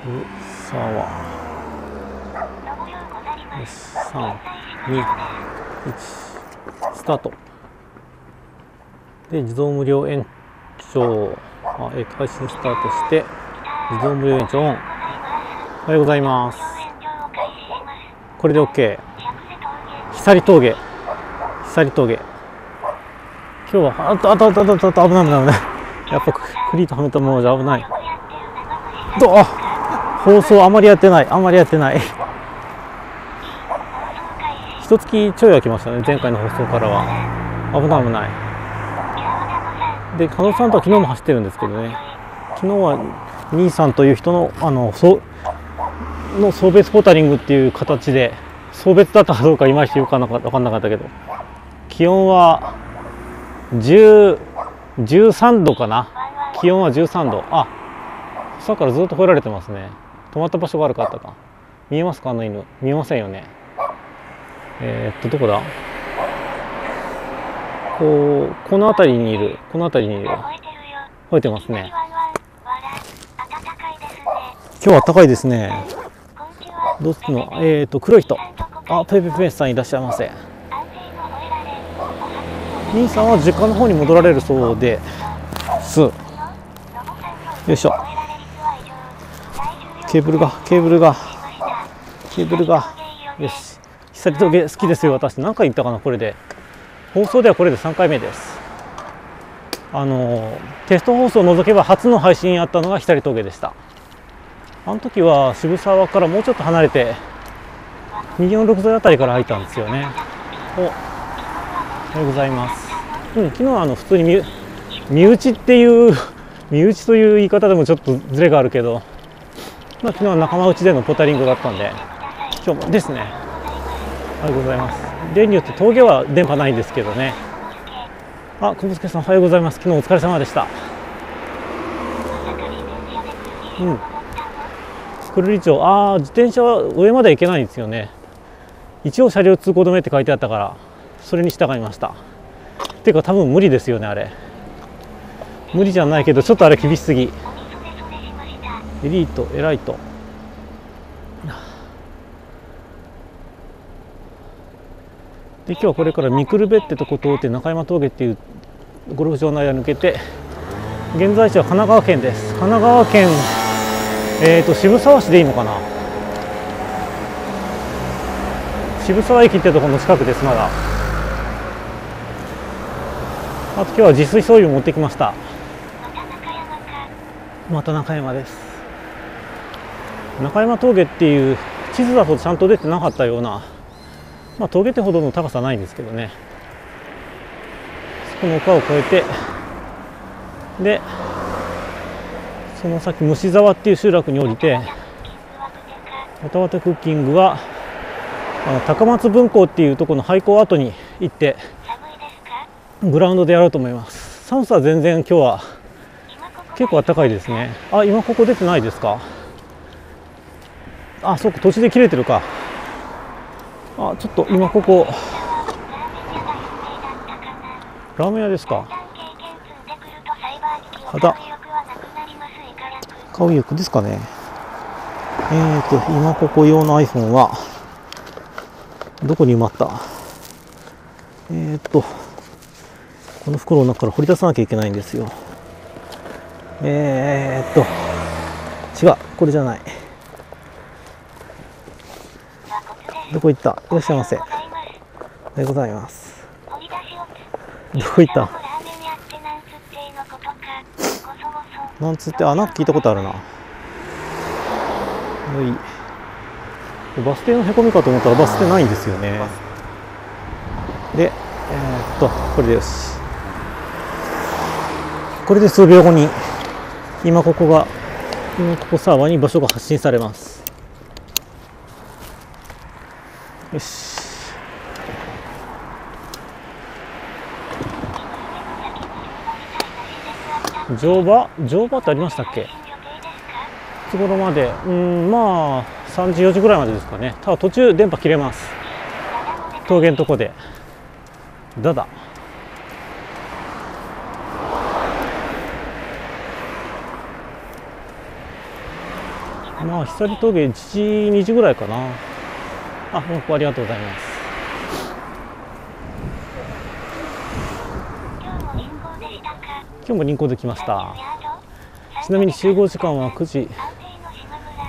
沢よし321スタート。で自動無料延長。あ、えー、配信スタートして自動無料延長オン。おはようございます。これで OK 鎖峠。鎖峠。今日はあっとあっとあっとあっとあっと危ない危ない危ないやっぱクリートはめたままじゃ危ないどう放送あまりやってないあまりやってない。一月ちょいは来ましたね前回の放送からは。危ない危ない。で加納さんとは昨日も走ってるんですけどね。昨日は兄さんという人のあのその送別ポータリングっていう形で送別だったかどうかいまいち分かんなかった分かんなかったけど。気温は10 13度かな。気温は13度。あ朝からずっと吠えられてますね。止まった場所が悪かったか。見えますか？あの犬。見えませんよね。えー、っとどこだ？こうこの辺りにいる。この辺りにいる吠えてますね。今日は暖かいですね。どっちの？えー、っと黒い人。あペイペペイさんいらっしゃいませ。兄さんは実家の方に戻られるそうです。よいしょ。ケーブルがケーブルがケーブルがよし。久々峠好きですよ私。何回言ったかなこれで。放送ではこれで3回目です。あのテスト放送を除けば初の配信やったのが光峠でした。あの時は渋沢からもうちょっと離れて右の6剤あたりから入ったんですよね。おおはようございます。うん昨日はあの普通に身身内っていう身内という言い方でもちょっとずれがあるけどまあ、昨日は仲間内でのポタリングだったんで今日もですね。おはようございます。例によって峠は電波ないんですけどね。あ小助さんおはようございます。昨日お疲れ様でした。うん。久留里町ああ自転車は上まで行けないんですよね。一応車両通行止めって書いてあったからそれに従いました。っていうか多分無理ですよねあれ。無理じゃないけどちょっとあれ厳しすぎ。エリートエライトで今日はこれからミクルベってとこ通って中山峠っていうゴルフ場の間抜けて現在地は神奈川県です。神奈川県えーと渋沢市でいいのかな？渋沢駅ってところの近くですまだ。あと今日は自炊醤油持ってきました。また中山です。中山峠っていう地図だとちゃんと出てなかったような、まあ、峠ってほどの高さないんですけどね。そこの丘を越えてでその先虫沢っていう集落に降りてわたわたクッキングはあの高松分校っていうところの廃校跡に行ってグラウンドでやろうと思います。寒さは全然今日は結構暖かいですね。あ今ここ出てないですか？あそっか途中で切れてるか。あちょっと今ここ。ラーメン屋ですか。あだ買う欲ですかね。えーと今ここ用の iPhone は。どこに埋まった。えーとこの袋の中から掘り出さなきゃいけないんですよ。えー、っと違うこれじゃない。どこ行った？いらっしゃいませ。おはようございます。どこ行った？なんつって？あなんか聞いたことあるな。バス停のへこみかと思ったらバス停ないんですよね。でえー、っとこれでよしこれで数秒後に今ここが今ここサーバーに場所が発信されます。よし。乗馬？乗馬ってありましたっけ？いつ頃まで？うんまあ3時4時ぐらいまでですかね。ただ途中電波切れます。峠のとこで。だだまあ久峠1時2時ぐらいかな。あ本当ありがとうございます。今日も輪行できました。ちなみに集合時間は9時。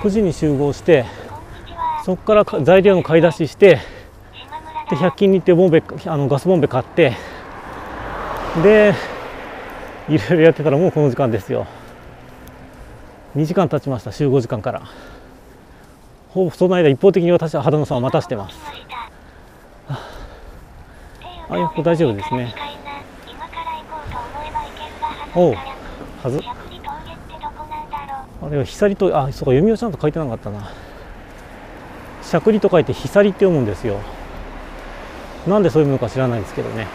9時に集合してそこから材料の買い出ししてで100均に行ってボンベあのガスボンベ買ってでいろいろやってたらもうこの時間ですよ。2時間経ちました集合時間から。ほぼその間一方的に私は秦野さんを待たしてます。あよく大丈夫ですね。おう。はず。あれはりとあそうか読みをちゃんと書いてなかったな。しゃくりと書いてひさりって読むんですよ。なんでそういうのか知らないですけどね。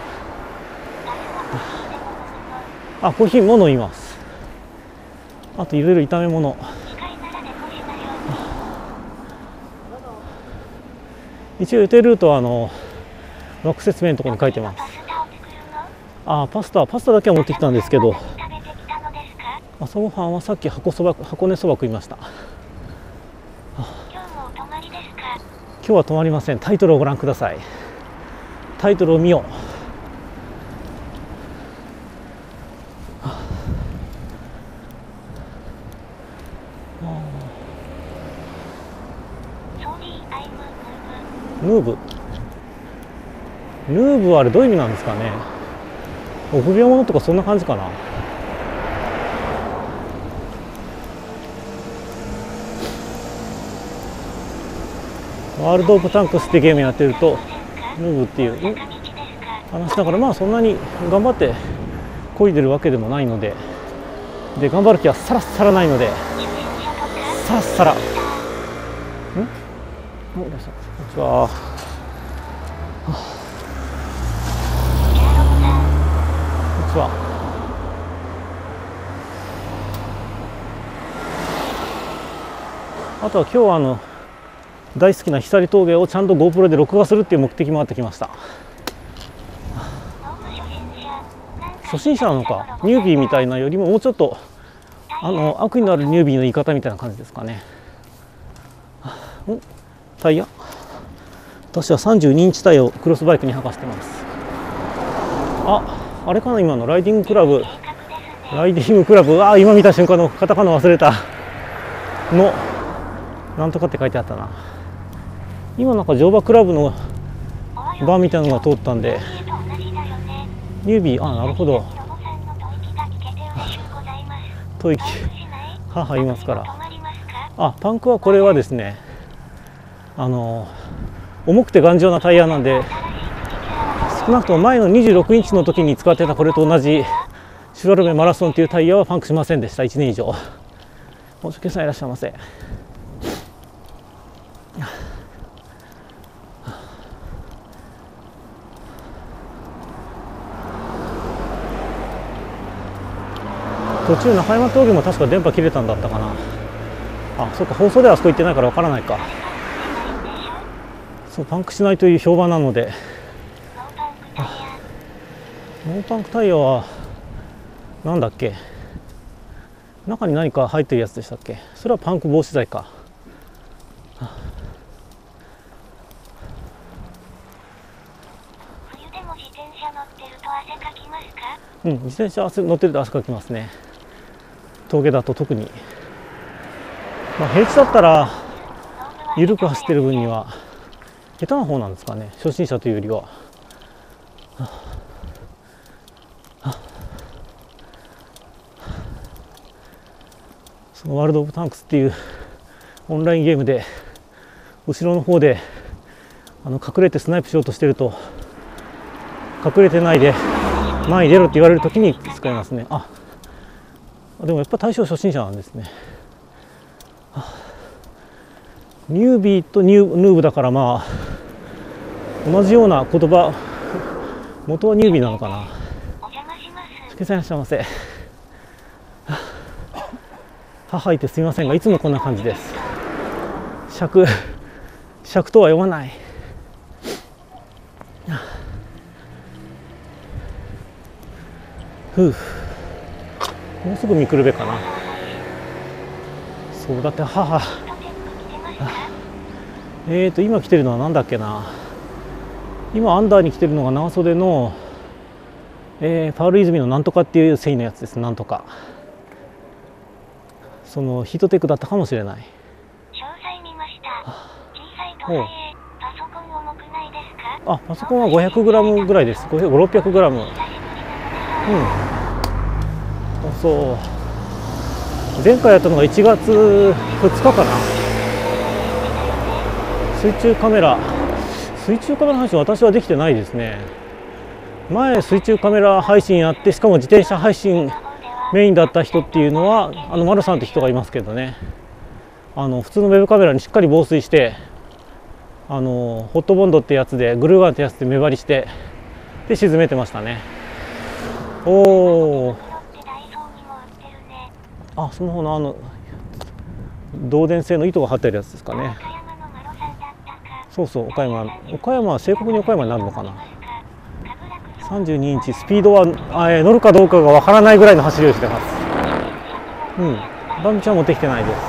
あコーヒーも飲みます。あといろいろ炒め物一応予定ルートはあのワック説明のところに書いてます。あパスタパスタだけは持ってきたんですけど朝ごはんはさっき箱そば箱根そば食いました。今日は泊まりません。タイトルをご覧ください。タイトルを見よう。ヌーブ。ヌーブはあれどういう意味なんですかね？臆病者とかそんな感じかな？ワールド・オブ・タンクスってゲームやってるとヌーブっていう話だからまあそんなに頑張って漕いでるわけでもないのでで頑張る気はさらさらないので。さらさら。ん？いらっしゃい。こんにちは。こんにちは。あとは今日はあの大好きな光峠をちゃんと GoPro で録画するっていう目的もあってきました。初心者なのかニュービーみたいなよりももうちょっとあの悪意のあるニュービーの言い方みたいな感じですかね。タイヤ？私は32インチタイヤをクロスバイクに履かせてます。ああれかな今のライディングクラブ。ライディングクラブ。あ今見た瞬間のカタカナ忘れた。のなんとかって書いてあったな。今なんか乗馬クラブのバーみたいなのが通ったんで。ニュービーあなるほど。吐息母いますから。あパンクはこれはですねあの重くて頑丈なタイヤなんで少なくとも前の26インチの時に使ってたこれと同じシュワルメマラソンというタイヤはパンクしませんでした。1年以上。お酒さんいらっしゃいませ途中中山峠も確か電波切れたんだったかな。あそっか放送ではあそこ行ってないからわからないか。そうパンクしないという評判なので。ノーパンクタイヤ。は何だっけ？中に何か入ってるやつでしたっけ？それはパンク防止剤か。うん、自転車乗ってると汗かきますね。峠だと特に、まあ、平地だったら緩く走ってる分には下手な方なんですかね。初心者というよりは。そのワールド・オブ・タンクスっていうオンラインゲームで後ろの方であの隠れてスナイプしようとしてると隠れてないで前に出ろって言われる時に使いますね。あでもやっぱ対象初心者なんですね。ニュービーとニューヌーブだからまあ同じような言葉元はニュービーなのかな。助さんいらっしゃいませ。母いてすみませんがいつもこんな感じです。尺尺とは読まない。ふう。もうすぐ見くるべかな。そうだって母 えーと今着てるのは何だっけな。今アンダーに着てるのが長袖の、えー、パール泉のなんとかっていう繊維のやつです。なんとか。そのヒートテックだったかもしれない。詳細見ました。小さいとはいえ、パソコン重くないですか？あパソコンは 500g ぐらいです。500-600g 久しぶりなのでうん。そう。前回やったのが1月2日かな水中カメラ水中カメラ配信私はできてないですね。前水中カメラ配信やってしかも自転車配信、メインだった人っていうのはあの丸さんって人がいますけどね。あの普通のウェブカメラにしっかり防水してあのホットボンドってやつでグルーガンってやつで目張りしてで沈めてましたね。おお。あその方のあの導電製の糸が張ってるやつですかね岡山のマロさんだったか。そうそう岡山岡山は正確に岡山になるのかな。32インチスピードはあえ乗るかどうかがわからないぐらいの走りをしてます。うん。バンチは持ってきてないです。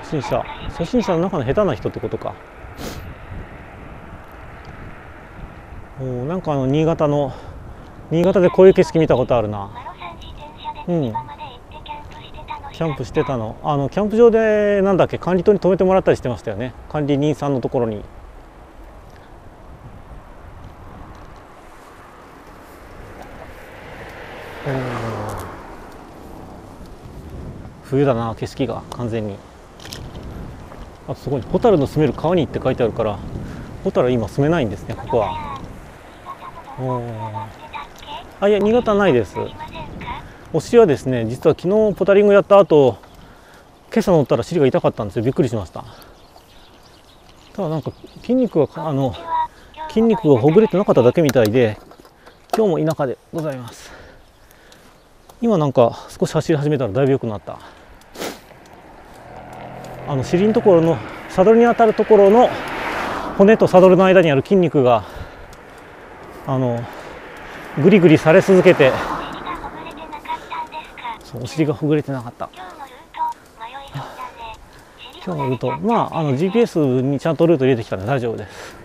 初心者。初心者の中の下手な人ってことか。おなんかあの新潟の新潟でこういう景色見たことあるな。マロさん。キャンプしてたの。あのキャンプ場でなんだっけ管理棟に止めてもらったりしてましたよね。管理人さんのところに。冬だな景色が完全に。あとそこに「ホタルの住める川に」って書いてあるからホタル今住めないんですねここは。あいや新潟ないです。お尻はですね実は昨日ポタリングやった後今朝乗ったら尻が痛かったんですよ。びっくりしました。ただなんか筋肉があの筋肉がほぐれてなかっただけみたいで今日も田舎でございます。今なんか少し走り始めたらだいぶ良くなった。あの尻のところのサドルに当たるところの骨とサドルの間にある筋肉があのグリグリされ続けてそうお尻がほぐれてなかった。今日のルートね今日のルートまああの GPS にちゃんとルート入れてきたんで大丈夫です。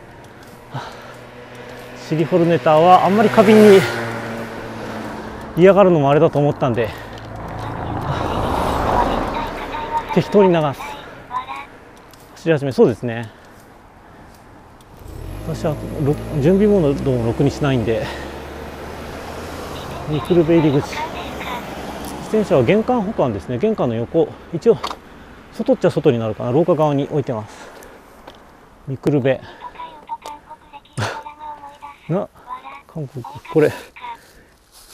シリフォルネタはあんまり過敏に嫌がるのもあれだと思ったんで適当に流す。走り始めそうですね。私はろ準備モードをろくにしないんでミクルベ入り口。自転車は玄関保管ですね。玄関の横。一応外っちゃ外になるかな。廊下側に置いてます。ミクルベな韓国。これ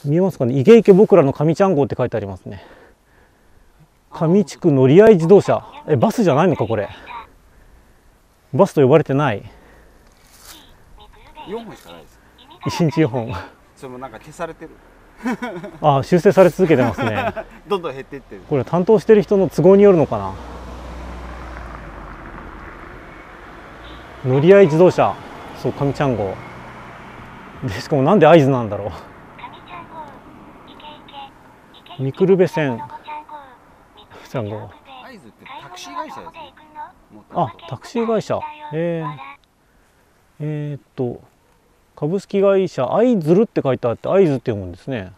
見えますかね。イケイケ僕らの上ちゃん号って書いてありますね。上地区乗り合い自動車。えバスじゃないのかこれ。バスと呼ばれてない。ミクルベ4本しかないです。一日4本。それもなんか消されてるあ修正され続けてますね。どんどん減っていってる。これ担当してる人の都合によるのかな。乗り合い自動車。そう上ちゃん号。でしかもなんで合図なんだろう。神ちゃん号。イケイケイケイケミクルベ線ちゃん号会あタクシー会社。えー、えーっと株式会社アイズルって書いてあってアイズって読むんですね。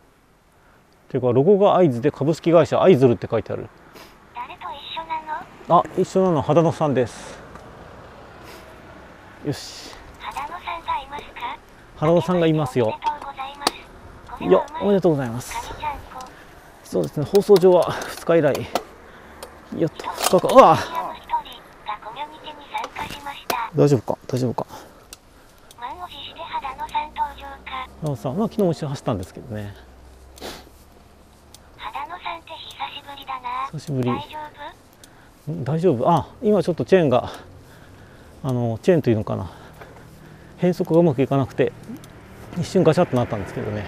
ていうかロゴがアイズで株式会社アイズルって書いてある。誰と一緒なの？あ一緒なの秦野さんです。よし。肌野さんがいますか？秦野さんがいますよ。おめでとうございやおめでとうございます。そうですね放送上は2日以来やっと2日かうわ一人がコミュニティに参加しました。大丈夫か？大丈夫か満を持して肌野さん登場か秦野さんまあ昨日も一緒に走ったんですけどね。肌野さんって久しぶりだな。久しぶり。大丈夫？ん大丈夫？あ今ちょっとチェーンがあのチェーンというのかな。変速がうまくいかなくて一瞬ガチャッとなったんですけどね。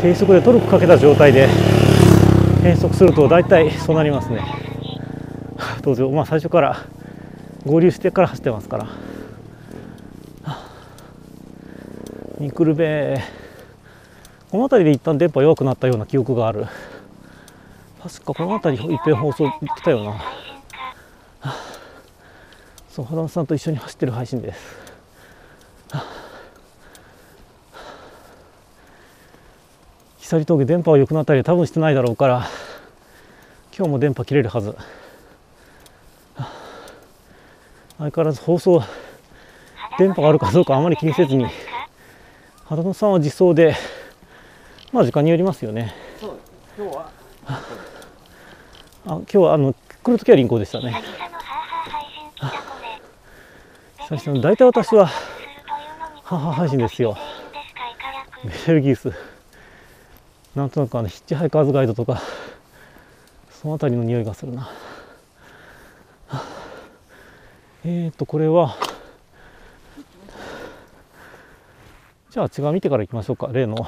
低速でトルクかけた状態で変速すると大体そうなりますね。登場まあ最初から合流してから走ってますからミクルベこの辺りで一旦電波弱くなったような記憶がある。確かこの辺りいっぺん放送行ってたよな。配信かそう花田さんと一緒に走ってる配信です。はあ鎖峠電波が良くなったり多分してないだろうから今日も電波切れるはず。はあ相変わらず放送電波があるかどうかあまり気にせずに。原野さんは自走でまあ時間によりますよね。そう今日は。あ今日はあの来る時は輪行でしたね。久々の大体私はするというのにハーハー配信ですよ。ベルギース。なんとなくあのヒッチハイカーズガイドとかその辺りの匂いがするな。はあえーとこれはじゃああっち側見てから行きましょうか。例の。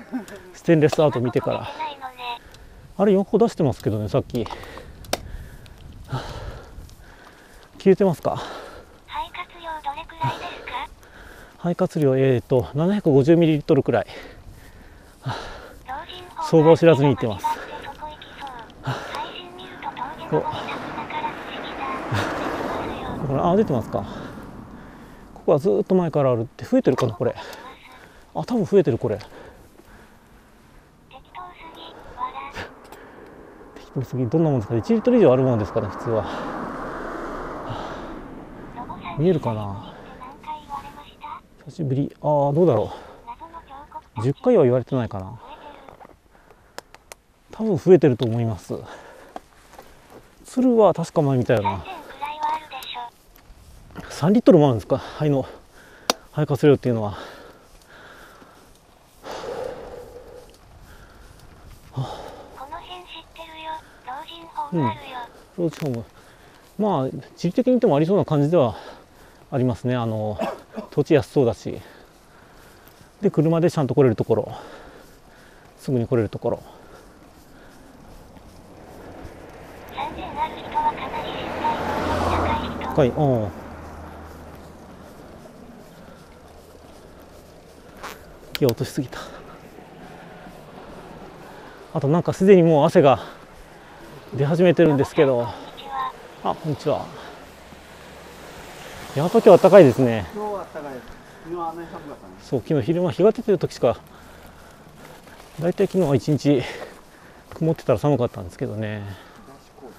ステンレスアート見てから。あれ4個出してますけどねさっき。はあ消えてますか？肺活量どれくらいですか？肺活量えーと 750ml くらい。相場を知らずに言ってます。こあ出てますか？ここはずーっと前からあるって増えてるかなこれあ多分増えてるこれ。適当すぎ。適当すぎ。どんなもんですか？1リットル以上あるもんですかね普通は。見えるかな？久しぶり。あーどうだろう。10回は言われてないかな。多分増えてると思います。鶴は確か前見たよな。3リットルもあるんですか？肺の肺活量っていうのはこの辺知ってるよ老人ホームあるよ、ローチホームまあ地理的に言ってもありそうな感じではありますね。あの土地安そうだし。で車でちゃんと来れるところ。すぐに来れるところ。3000ある人はかなり信頼能力高い。人高いうん。気を落としすぎた。あとなんかすでにもう汗が出始めてるんですけど。あこんにちは。やっぱ今日は暖かいですね。今日は暖かいです。昨日は雨寒かったね。そう昨日昼間日が出てる時しか大体昨日は一日曇ってたら寒かったんですけどね。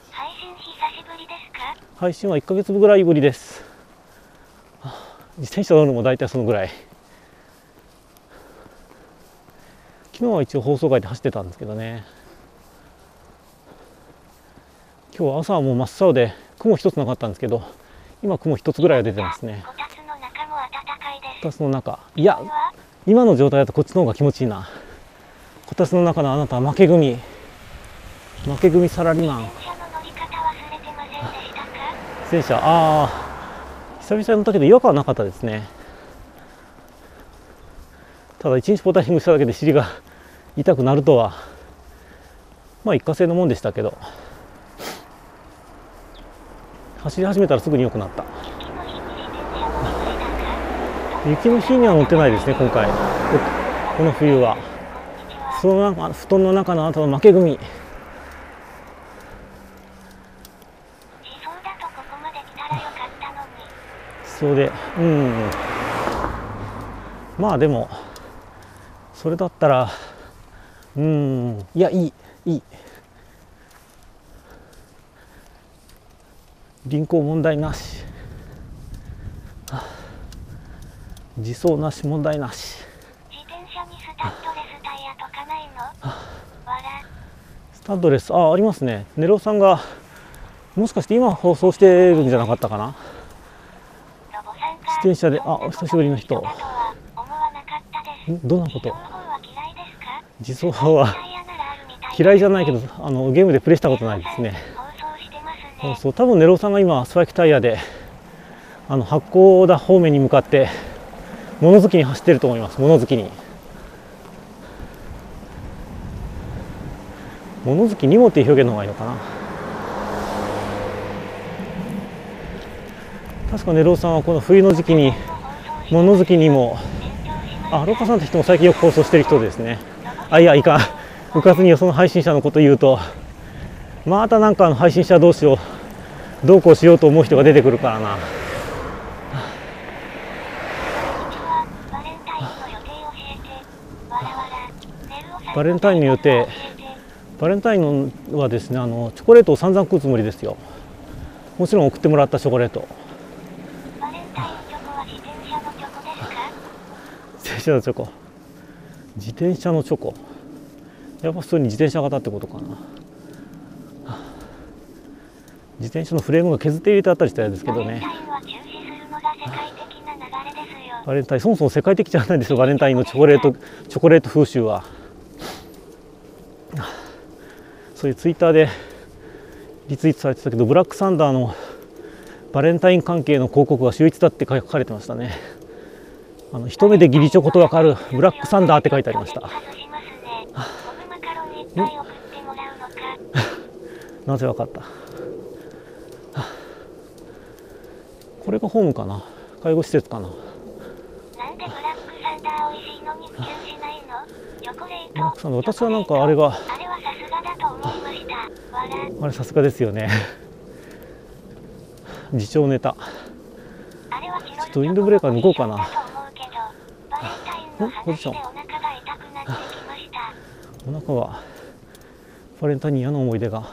配信久しぶりですか配信は1ヶ月ぐらいぶりです。はあ自転車乗るのも大体そのぐらい。昨日は一応放送外で走ってたんですけどね今日は朝はもう真っ青で雲一つなかったんですけど今雲一つぐらいは出てますね。こたつの中。も暖かいですこたつの中いや今の状態だとこっちの方が気持ちいいな。こたつの中のあなたは負け組。負け組サラリーマン。電車。の乗り方忘れてませんでしたか自転車ああ久々に乗ったけど違和感はなかったですね。ただ一日ポタリングしただけで尻が痛くなるとは。まあ一過性のもんでしたけど。走り始めたらすぐに良くなった。雪の日には乗ってないですね今回。この冬は。その中布団の中のあなたの負け組。自走だとここまで来たらよかったのにそうでうん。まあでもそれだったらうん。いやいいいい。輪行問題なし。はあ。自走なし問題なし。自転車にスタッドレスタイヤとかないの？笑スタッドレス。あありますね。ネロさんがもしかして今放送してるんじゃなかったかな？自転車で。あお久しぶりの人。どんなこと？自走法は嫌いじゃないけどあのゲームでプレイしたことないですねそうそう多分ネロさんが今スパイクタイヤであの八甲田方面に向かって物好きに走ってると思います。物好きに。物好きにもっていう表現の方がいいのかな。確かネロさんはこの冬の時期に物好きにもあロカさんって人も最近よく放送してる人ですね。あいやいかん。うかつによその配信者のこと言うとまたなんかの配信者同士をどうこうしようと思う人が出てくるからな。バレンタインの予定。バレンタインはですねあのチョコレートを散々食うつもりですよ。もちろん送ってもらったチョコレート。自転車のチョコ。自転車のチョコ。やっぱ普通に自転車型ってことかな。自転車のフレームが削って入れてあったりしたやつですけどね。バレンタインそもそも世界的じゃないんですよバレンタインのチョコレートチョコレート風習は。そういうツイッターでリツイートされてたけどブラックサンダーのバレンタイン関係の広告が秀逸だって書かれてましたね。あの一目で義理チョコとわかるブラックサンダーって書いてありました。なぜわかった？これがホームかな？介護施設かな？なんでブラックサンダー美味しいのに普及しないの？チョコレート。私はなんかあれがあれはさすがだと思いました。あれさすがですよね。自重ネタ。あれはちょっとウィンドブレーカー抜こうかなバレンタインのんポジション話でお腹が痛くなってきました。お腹はバレンタインに嫌な思い出が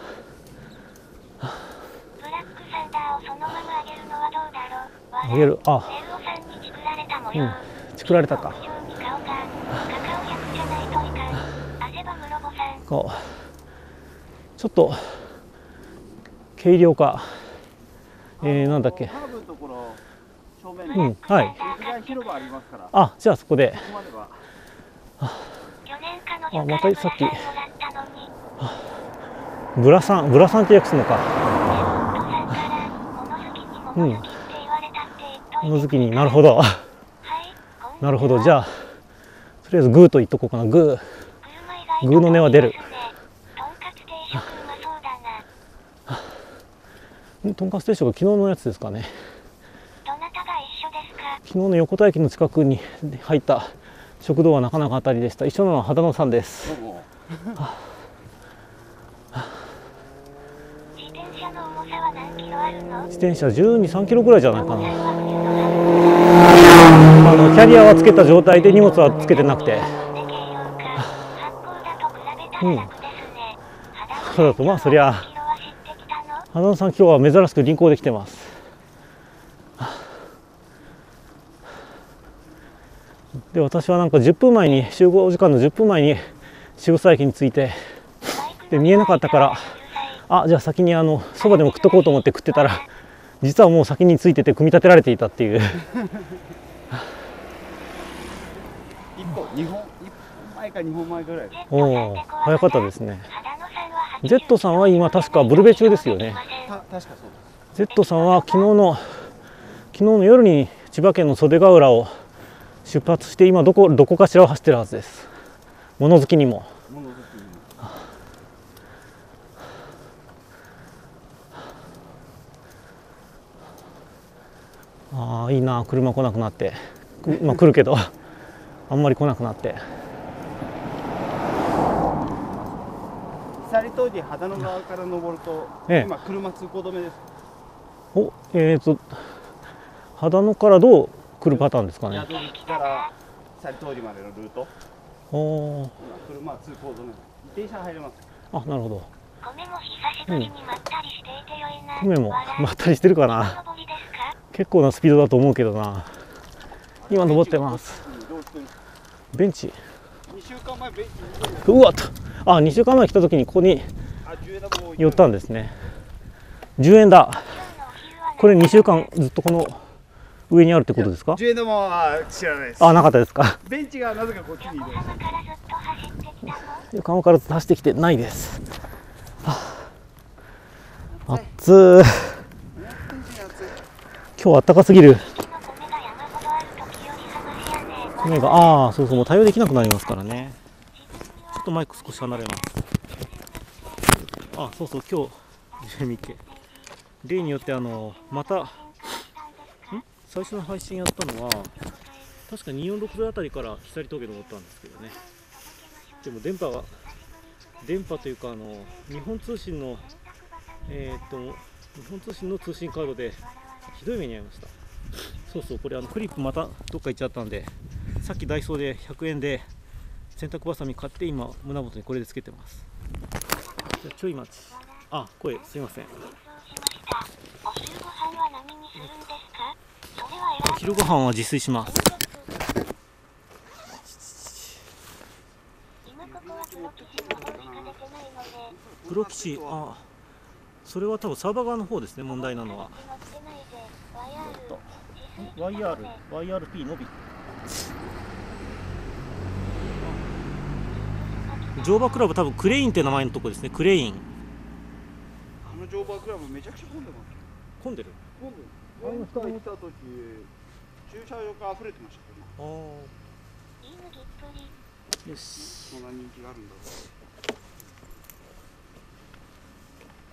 いといかん。汗ばむロボさん。こう。ちょっと軽量化。えー、なんだっけ。うんはい。あじゃあそこで。あまたさっき。ブラさん。ブラさんって訳すのか。お父さんから物好きになるほど。はい。なるほど。じゃあとりあえずグーと言っとこうかな。グー。グーの音は出るとんかつ定食うまそうだな。ん。とんかつ定食は昨日のやつですかね。どなたが一緒ですか？昨日の横田駅の近くに入った食堂はなかなか当たりでした。一緒なのは秦野さんです。自転車の重さは何キロあるの？自転車1 2 3キロぐらいじゃないかなあのキャリアはつけた状態で荷物はつけてなくてで軽量化。発行だと比べたら楽ですね。肌そうだとまあそりゃ花野さん今日は珍しく輪行できてますで私はなんか10分前に集合時間の10分前に渋沢駅に着いてで見えなかったからあじゃあ先にあのそばでも食っとこうと思って食ってたら実はもう先に着いてて組み立てられていたっていう一歩二本一前か二本前ぐらい。おお早かったですね。Z さんは今確かブルベ中ですよね。確かそう Z さんは昨日の昨日の夜に千葉県の袖ヶ浦を出発して今どこどこかしらを走ってるはずです。物好きにも。物好きああいいな車来なくなって。まあ来るけど。あんまり来なくなって。鎖側から登ると、ええ。今車通行止めです。おえーと秦野からどう来るパターンですかね。宿口から鎖通りまでのルート。おー。今車は通行止め自転車入れます。あなるほど。米も久しぶりにまったりしていてよいな。米もまったりしてるかな。結構なスピードだと思うけどな。今登ってますベンチ。2週間前ベンチに移動してうわっとあ2週間前来た時にここにあ10円玉を置いて寄ったんですね。10円だ。これ2週間ずっとこの上にあるってことですか？10円玉は知らないです。あなかったですか。ベンチがなぜかこっちに移動横浜からずっと走って横浜からずっと走ってきてないです。はあ暑ー今日あったかすぎる月の米が山ほどある時より話やね米がああそうそうもう対応できなくなりますからね。ちょっとマイク少し離れます。あそうそう今日ジェミケ。例によってあのまたん？最初の配信やったのは確か246あたりから光峠登ったんですけどね。でも電波が電波というかあの日本通信のえーっと日本通信の通信カードでひどい目に遭いました。そうそうこれあのクリップまたどっか行っちゃったんでさっきダイソーで100円で洗濯バサミ買って今胸元にこれでつけてます。じゃあちょい待ち。あ声すいません。お昼ご飯は何にするんですか？それは選お昼ご飯は自炊しますプロ棋士あそれは多分サーバー側の方ですね問題なのは YR YRP のび。乗馬クラブ多分クレインって名前のとこですね。クレイン。あの乗馬クラブめちゃくちゃ混んでます混んでる？混んでる前回行った時駐車場が溢れてましたけどああよし。そんな人気があるんだ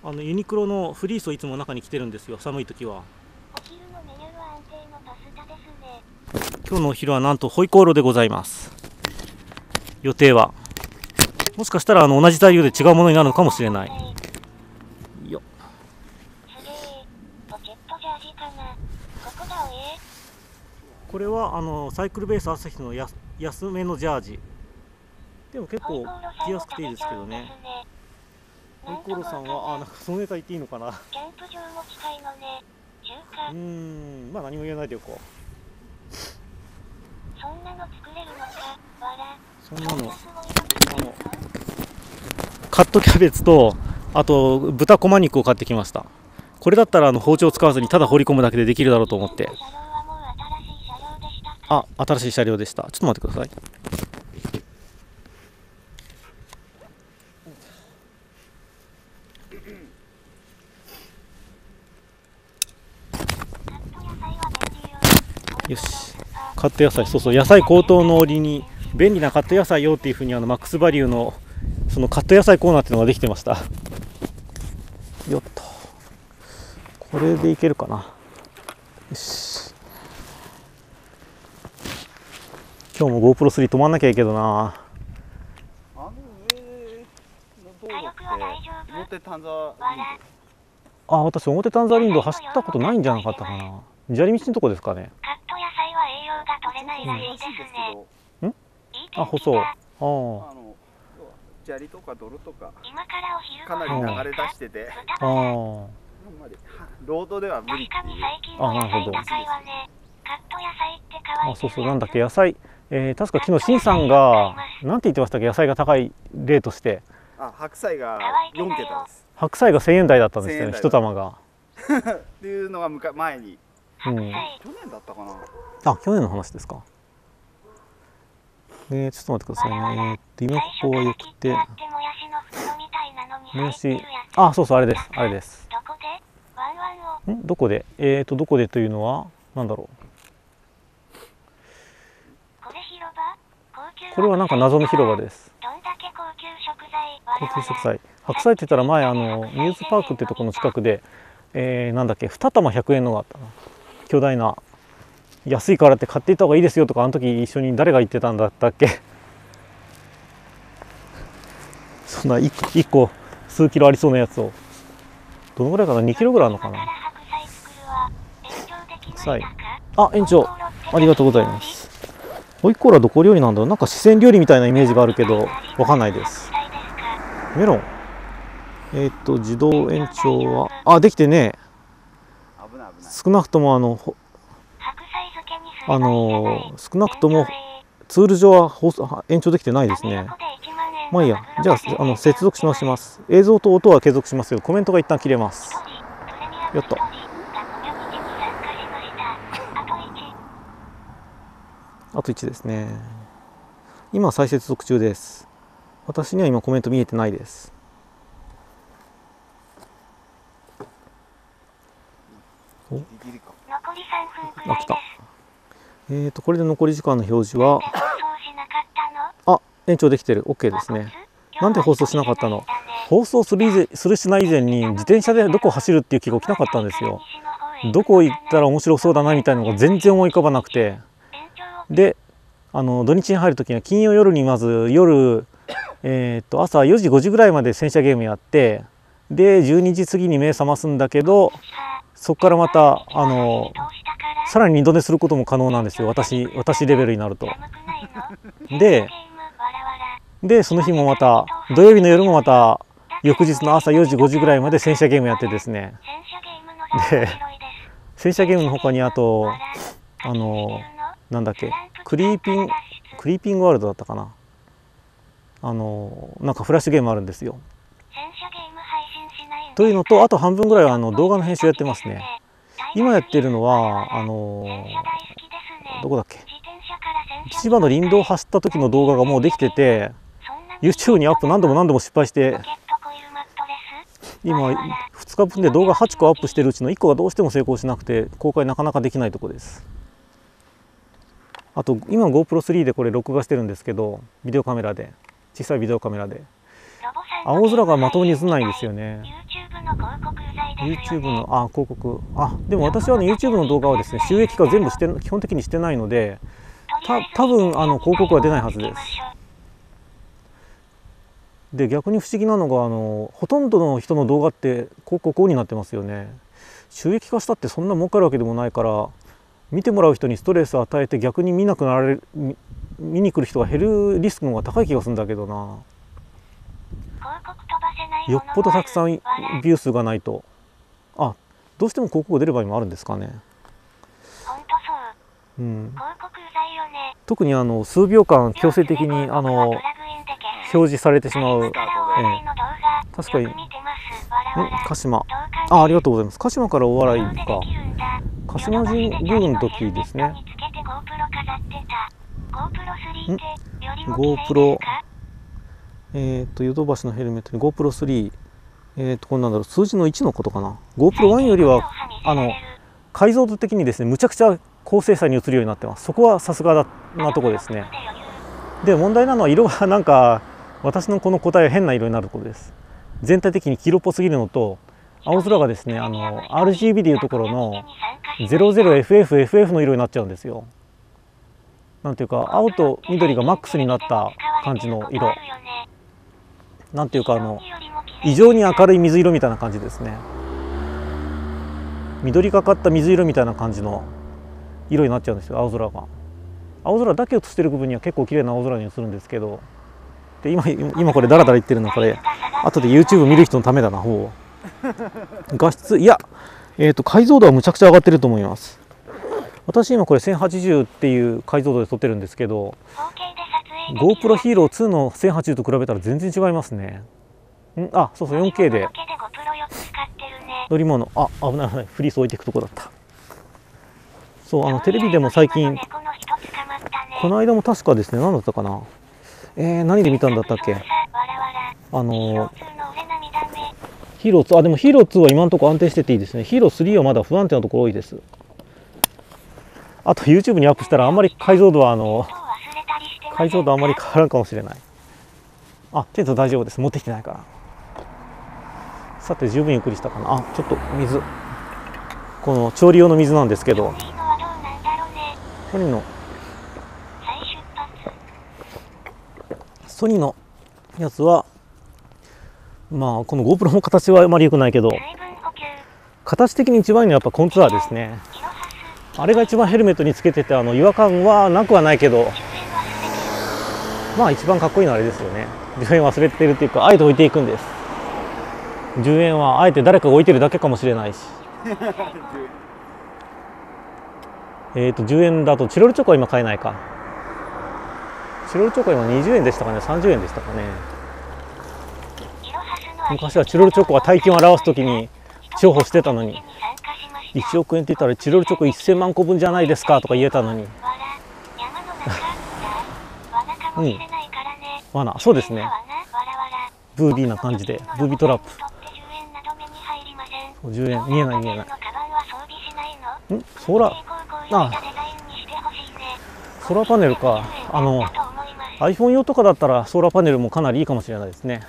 あのユニクロのフリースをいつも中に着てるんですよ寒い時は。お昼のメニューは安定のパスタですね今日のお昼はなんとホイコーローでございます。予定は。もしかしたらあの同じ材料で違うものになるのかもしれない。よこれはあのサイクルベース朝日のや安めのジャージ。でも結構着やすくていいですけどね。ホイコーローさんはあなんかそのネタ言っていいのかな。キャンプ場も近いのね中華うーん。まあ何も言えないでおこそんなの作れるのかわらそんなのカットキャベツとあと豚こま肉を買ってきました。これだったらあの包丁を使わずにただ放り込むだけでできるだろうと思って。あ新しい車両でした。ちょっと待ってください。よし。カット野菜そうそう野菜高騰の折に便利なカット野菜よっていうふうにあのマックスバリューのそのカット野菜コーナーっていうのができてました。よっと。これでいけるかな。よし。今日も GoPro3 止まんなきゃいいけどな。あ私表丹沢林道走ったことないんじゃなかったかな。砂利道のとこですかね。カット野菜は取れないらしいですねあ。細ああ砂利とか泥とか今からお昼かなり流れ出してて。ああ。ロードでは無理。確かに最近の野菜高いわね。カット野菜って可愛いあそうそうなんだっけ野菜。えー、確か昨日新さんがなんて言ってましたっけ野菜が高い例として。あ白菜が4桁です。白菜が1000円台だったんですよ1000円ね台一玉が、っていうのがむか前にうん、去年だったかな。あ去年の話ですか。えー、ちょっと待ってくださいね。えー、っと今ここはよくて。もやしあそうそうあれです。あれです。ん？どこで？えー、っとどこでというのはなんだろう。これはなんか謎の広場です。高級食材？白菜って言ったら前あのニュースパークってとこの近くで、えー、なんだっけ？2玉100円のがあったな巨大な安いからって買っていった方がいいですよとかあの時一緒に誰が言ってたんだったっけ？そんな 1, 個数キロありそうなやつを。どのぐらいかな？2キロぐらいあるのかな？今から白菜作るわ勉強できましたはい。あ園長。ありがとうございます。ホイコーローはどこ料理なんだろう？なんか四川料理みたいなイメージがあるけどわかんないです。メロン。えーっと自動延長はあできてね危ない危ない少なくともあのあの少なくともツール上は放送延長できてないですね。まあいいや。じゃああの接続し直します。映像と音は継続しますけどコメントが一旦切れます。よっと。あと1ですね。今再接続中です。私には今コメント見えてないですギリギリか残り3分くらいですえーとこれで残り時間の表示はあ延長できてる。OK ですね。なんで放送しなかったの？放送するするしない以前に自転車でどこ走るっていう気が起きなかったんですよ。どこ行ったら面白そうだなみたいなのが全然思い浮かばなくて。であの土日に入る時には金曜夜にまず夜えーっと朝4時5時ぐらいまで戦車ゲームやってで12時過ぎに目覚ますんだけどそこからまたあのさらに二度寝することも可能なんですよ。私私レベルになると。ででその日もまた土曜日の夜もまた翌日の朝4時5時ぐらいまで戦車ゲームやってですね。戦車ゲームの方が面白いです戦車ゲームの他にあとあのなんだっけクリーピンクリーピングワールドだったかな。あのなんかフラッシュゲームあるんですよというのとあと半分ぐらいはあの動画の編集やってますね。今やってるのはあのどこだっけ？千葉の林道を走った時の動画がもうできてて YouTube にアップ何度も何度も失敗して今2日分で動画8個アップしてるうちの1個がどうしても成功しなくて公開なかなかできないとこです。あと今 GoPro3 でこれ録画してるんですけどビデオカメラで小さいビデオカメラで。青空がまともに映んないんですよね。YouTube の広告剤ですよ YouTube ねのあ広告。あでも私はね YouTube の動画はですね収益化全部して基本的にしてないのでた多分あの広告は出ないはずです。で逆に不思議なのがあのほとんどの人の動画って広告オンになってますよね。収益化したってそんな儲かるわけでもないから見てもらう人にストレスを与えて逆に見なくなられる見見に来る人が減るリスクの方が高い気がするんだけどなよっぽどたくさんビュー数がないと。あどうしても広告が出る場合もあるんですかね、特にあの数秒間強制的にあの表示されてしまう、ええ。確かに。ん鹿島。あありがとうございます。鹿島からお笑いか。鹿島神宮の時ですね。GoPro えっ、とヨドバシのヘルメットに GoPro3 えっ、とこんなんだろう数字の1のことかな？GoPro1 よりはあの解像度的にですねむちゃくちゃ高精細に映るようになってます。そこはさすがなとこですね。で問題なのは色がなんか私のこの答えは変な色になることです。全体的に黄色っぽすぎるのと青空がですねあの RGB でいうところの 00FFFF の色になっちゃうんですよ。なんていうか青と緑がマックスになった感じの色。なんていうかあの異常に明るい水色みたいな感じですね。緑がかった水色みたいな感じの色になっちゃうんですよ青空が。青空だけ映してる部分には結構綺麗な青空に映るんですけど。で今今これダラダラ言ってるのこれ。後で YouTube 見る人のためだなほう。画質いやえっ、と解像度はむちゃくちゃ上がってると思います。私今これ1080っていう解像度で撮ってるんですけど。GoPro Hero 2の1080と比べたら全然違いますね。ん？あそうそう 4K で。乗り物。あ危ない危ない。フリース置いていくとこだった。そうあのテレビでも最近この間も確かですね何だったかな。えー、何で見たんだったっけ？あのヒーロー2あでもヒーロー2は今のところ安定してていいですね。ヒーロー3はまだ不安定なところ多いです。あと YouTube にアップしたらあんまり解像度はあの解像度あんまり変わらんかもしれない。あテント大丈夫です。持ってきてないから。さて十分ゆっくりしたかな。あちょっと水。この調理用の水なんですけど。ソニーの。ソニーのやつはまあこの GoPro も形はあまり良くないけど形的に一番いいのはやっぱコンツアーですね。あれが一番ヘルメットにつけててあの違和感はなくはないけどまあ一番かっこいいのはあれですよね。10円忘れてるっていうかあえて置いていくんです。10円はあえて誰かが置いてるだけかもしれないし。えっと10円だとチロルチョコは今買えないか。チロルチョコは今20円でしたかね？30円でしたかね？昔はチロルチョコは大金を表す時に重宝してたのに。1億円って言ったらチロルチョコ1000万個分じゃないですかとか言えたのにうん。罠。そうですね。ブービーな感じで。ブービートラップ。10円。見えない見えない。ん？ソーラあ。ソーラーパネルか。あの iPhone 用とかだったらソーラーパネルもかなりいいかもしれないですね。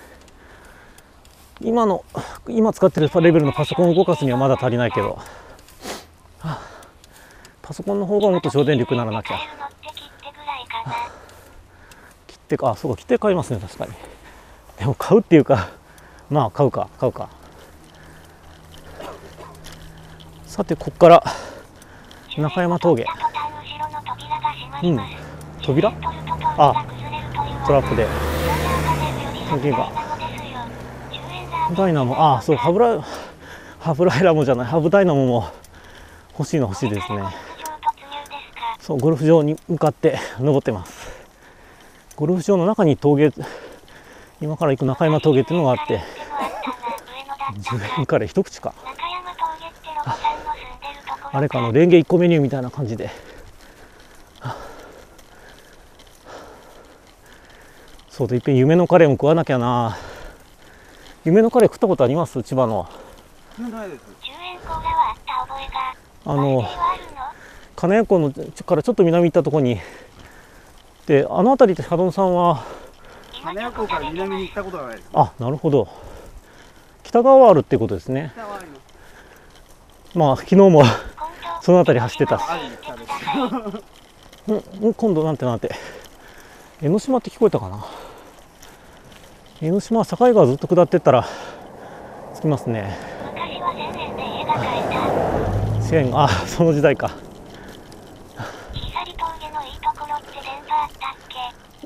今の今使ってるレベルのパソコンを動かすにはまだ足りないけど、はあ、パソコンの方がもっと省電力ならなきゃてかあそうか切手買いますね確かに。でも買うっていうか まあ買うか買うか。さてここから中山峠。途端後ろの扉？あトラップで。時が。10円ダイナモ。あそうハブラハブライラモじゃない。ハブダイナモも欲しいの欲しいですね。そうゴルフ場に向かって登ってます。ゴルフ場の中に峠今から行く中山峠っていうのがあって10円から一口か。中山峠ってロボさんの住んでるところあれかのレンゲ1個メニューみたいな感じで。そうだいっぺん夢のカレーも食わなきゃな。夢のカレー食ったことあります？千葉の。ないです。10円コーラはあった覚えが。あの金谷港のからちょっと南行ったとこにであの辺りって波ンさんは？金谷港から南に行ったことがないです。あなるほど。北側はあるってことですね。北はあります。まあ昨日も その辺り走ってた。うんうん今度なんてなんて。江ノ島って聞こえたかな？江ノ島は境川ずっと下ってったら着きますね。昔は1000円で家が買えた。支援あその時代か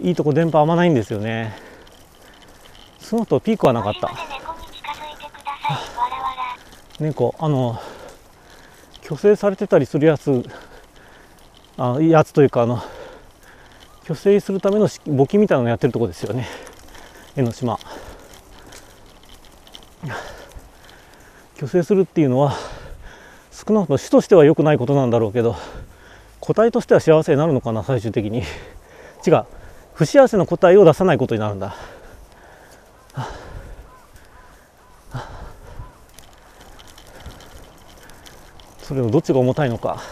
いいとこ電波あんまないんですよね。その後ピークはなかった。猫あの虚勢されてたりするやつあやつというかあの虚勢するためのし募金みたいなのやってるとこですよね。江ノ島。虚勢するっていうのは少なくとも主としては良くないことなんだろうけど個体としては幸せになるのかな最終的に。違う。不幸せな個体を出さないことになるんだ。それのどっちが重たいのか。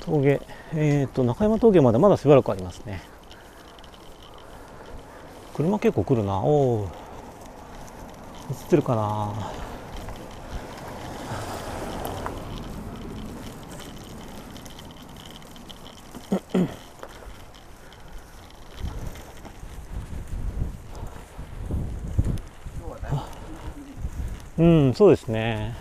峠。峠。えっ、と中山峠までまだしばらくありますね。車結構来るな。おお映ってるかな。うんそうですね。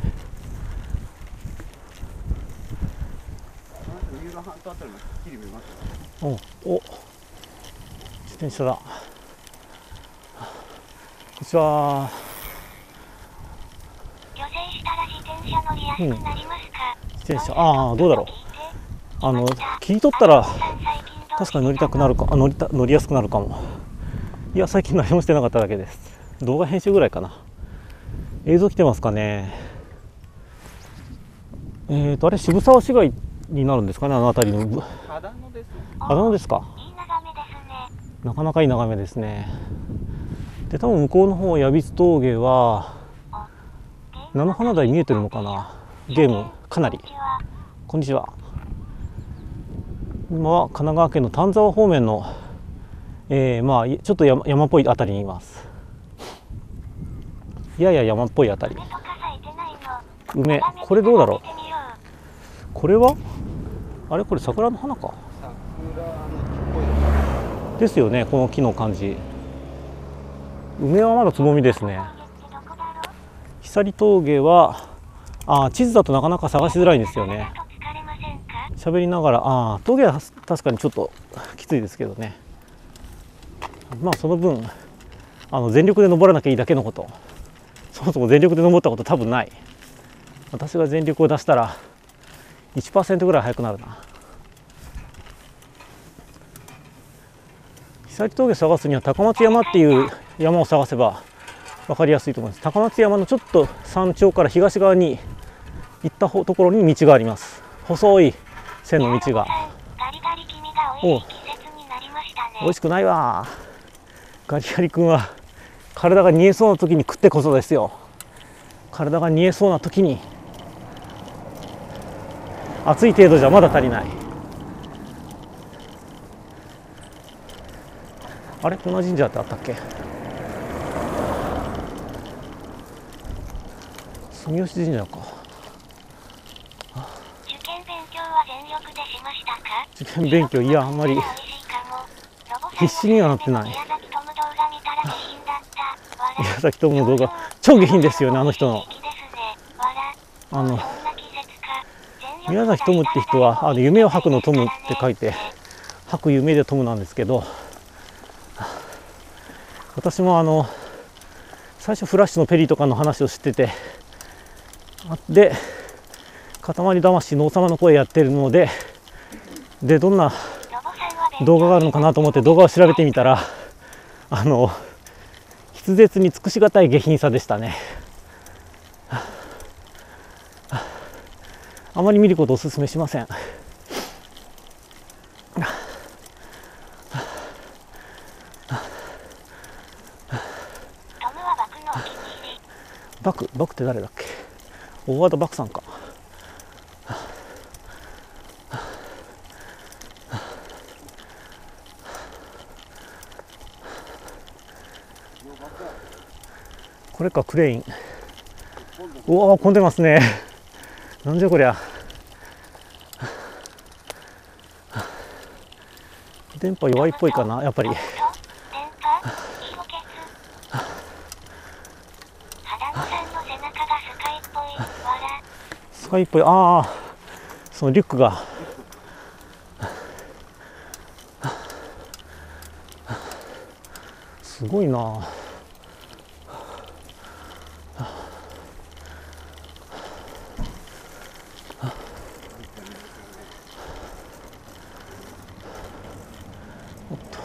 おお自転車だ。こんにちは。漁船したら自転車乗りやすくなりますか、自転車。ああどうだろうあの切り取ったら確かに乗りたくなるかあ乗りた乗りやすくなるかも。いや最近何もしてなかっただけです。動画編集ぐらいかな。映像来てますかね。えーとあれ渋沢市街になるんですかねあの辺りの。ぶただのです。ねあだ名ですか。いい眺めですねなかなかいい眺めですね。で多分向こうの方矢櫃峠は菜の花台見えてるのかな。ゲームかなり。こんにちは今は神奈川県の丹沢方面の、えーまあちょっと山山っぽいあたりにいます。やや山っぽいあたり。梅これどうだろう？これは？あれ？これ桜の花か。ですよねこの木の感じ。梅はまだつぼみですね。峠ってどこだろう久峠はあ地図だとなかなか探しづらいんですよね。喋りながらああ峠は確かにちょっときついですけどね。まあその分あの全力で登らなきゃいいだけのこと。そもそも全力で登ったこと多分ない。私が全力を出したら1%ぐらい速くなるな。久峠探すには高松山っていう山を探せば分かりやすいと思います。高松山のちょっと山頂から東側に行ったところに道があります。細い線の道が。ガリガリ君が美味しい季節になりましたね。美味しくないわ。ガリガリ君は体が煮えそうな時に食ってこそですよ。体が煮えそうな時に。暑い程度じゃまだ足りない。あれ？こんな神社ってあったっけ？住吉神社か受験勉強いやあんまり必死にはなってない宮崎トム動画見たら下品だった。笑宮崎智の動画超下品ですよねあの人の。あの。宮崎トムって人はあの夢を吐くのトムって書いて吐く夢でトムなんですけど私もあの最初フラッシュのペリーとかの話を知っててで塊魂の王様の声やってるのででどんな動画があるのかなと思って動画を調べてみたらあの筆舌に尽くしがたい下品さでしたね。あまり見ることをお勧めしません。バクのお気に入り。バクバクって誰だっけ？大和田バクさんか。これかクレイン。うわ混んでますね。なんじゃこりゃ。電波弱いっぽいかなやっぱり、電波、スカイっぽいああそのリュックがすごいな。おっと。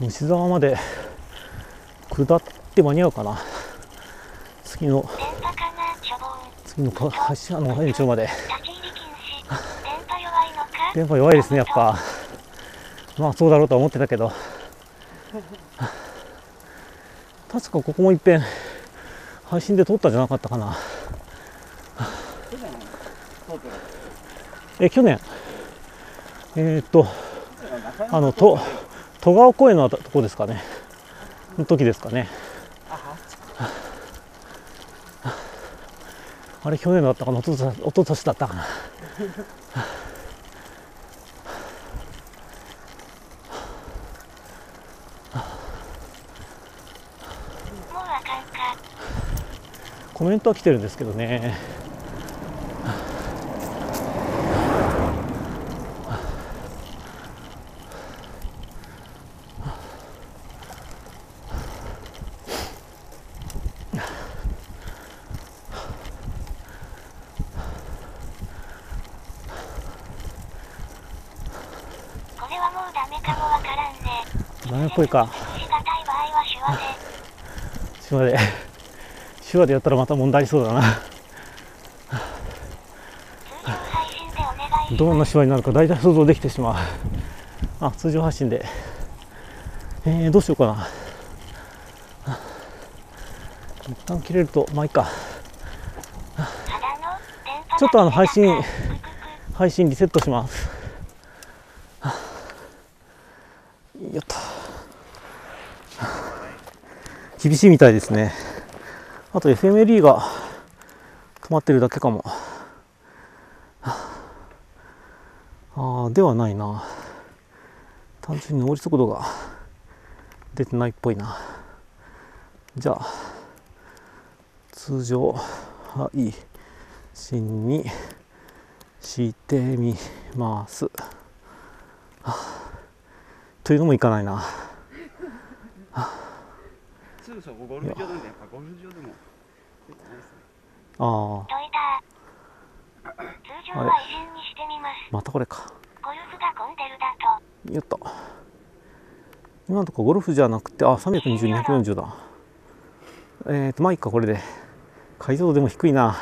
西沢まで下って間に合うかな。次の。のか橋あの延長まで。電波弱いのか。電波弱いですねやっぱ。まあそうだろうとは思ってたけど。確かここもいっぺん配信で撮ったんじゃなかったかな。え去年。えーっとあのと戸川公園のとこですかね。の時ですかねあれ去年だったかなおととととしだったかな。コメントは来てるんですけどねこれはもうダメかもわからんね。ダメっぽいか。手話で。手話でやったらまた問題ありそうだな。どんな手話になるか大体想像できてしまう。あ通常発信で。えー、どうしようかな。一旦切れるとまあいいか。ちょっとあの配信配信リセットしますよっと厳しいみたいですね。あと FMLE が止まってるだけかも。ああではないな。単純に上り速度が出てないっぽいな。じゃあ通常配信にしてみます。というのもいかないな。そこゴルフ場なんでやっぱゴルフ場でも結構ないですねあどいた。通常配信にしてみます。あ、またこれか。ゴルフが混んでるだと。よっと。今のところゴルフじゃなくて、あ、320、240だ。えーと、まあいいか、これで。解像度でも低いな。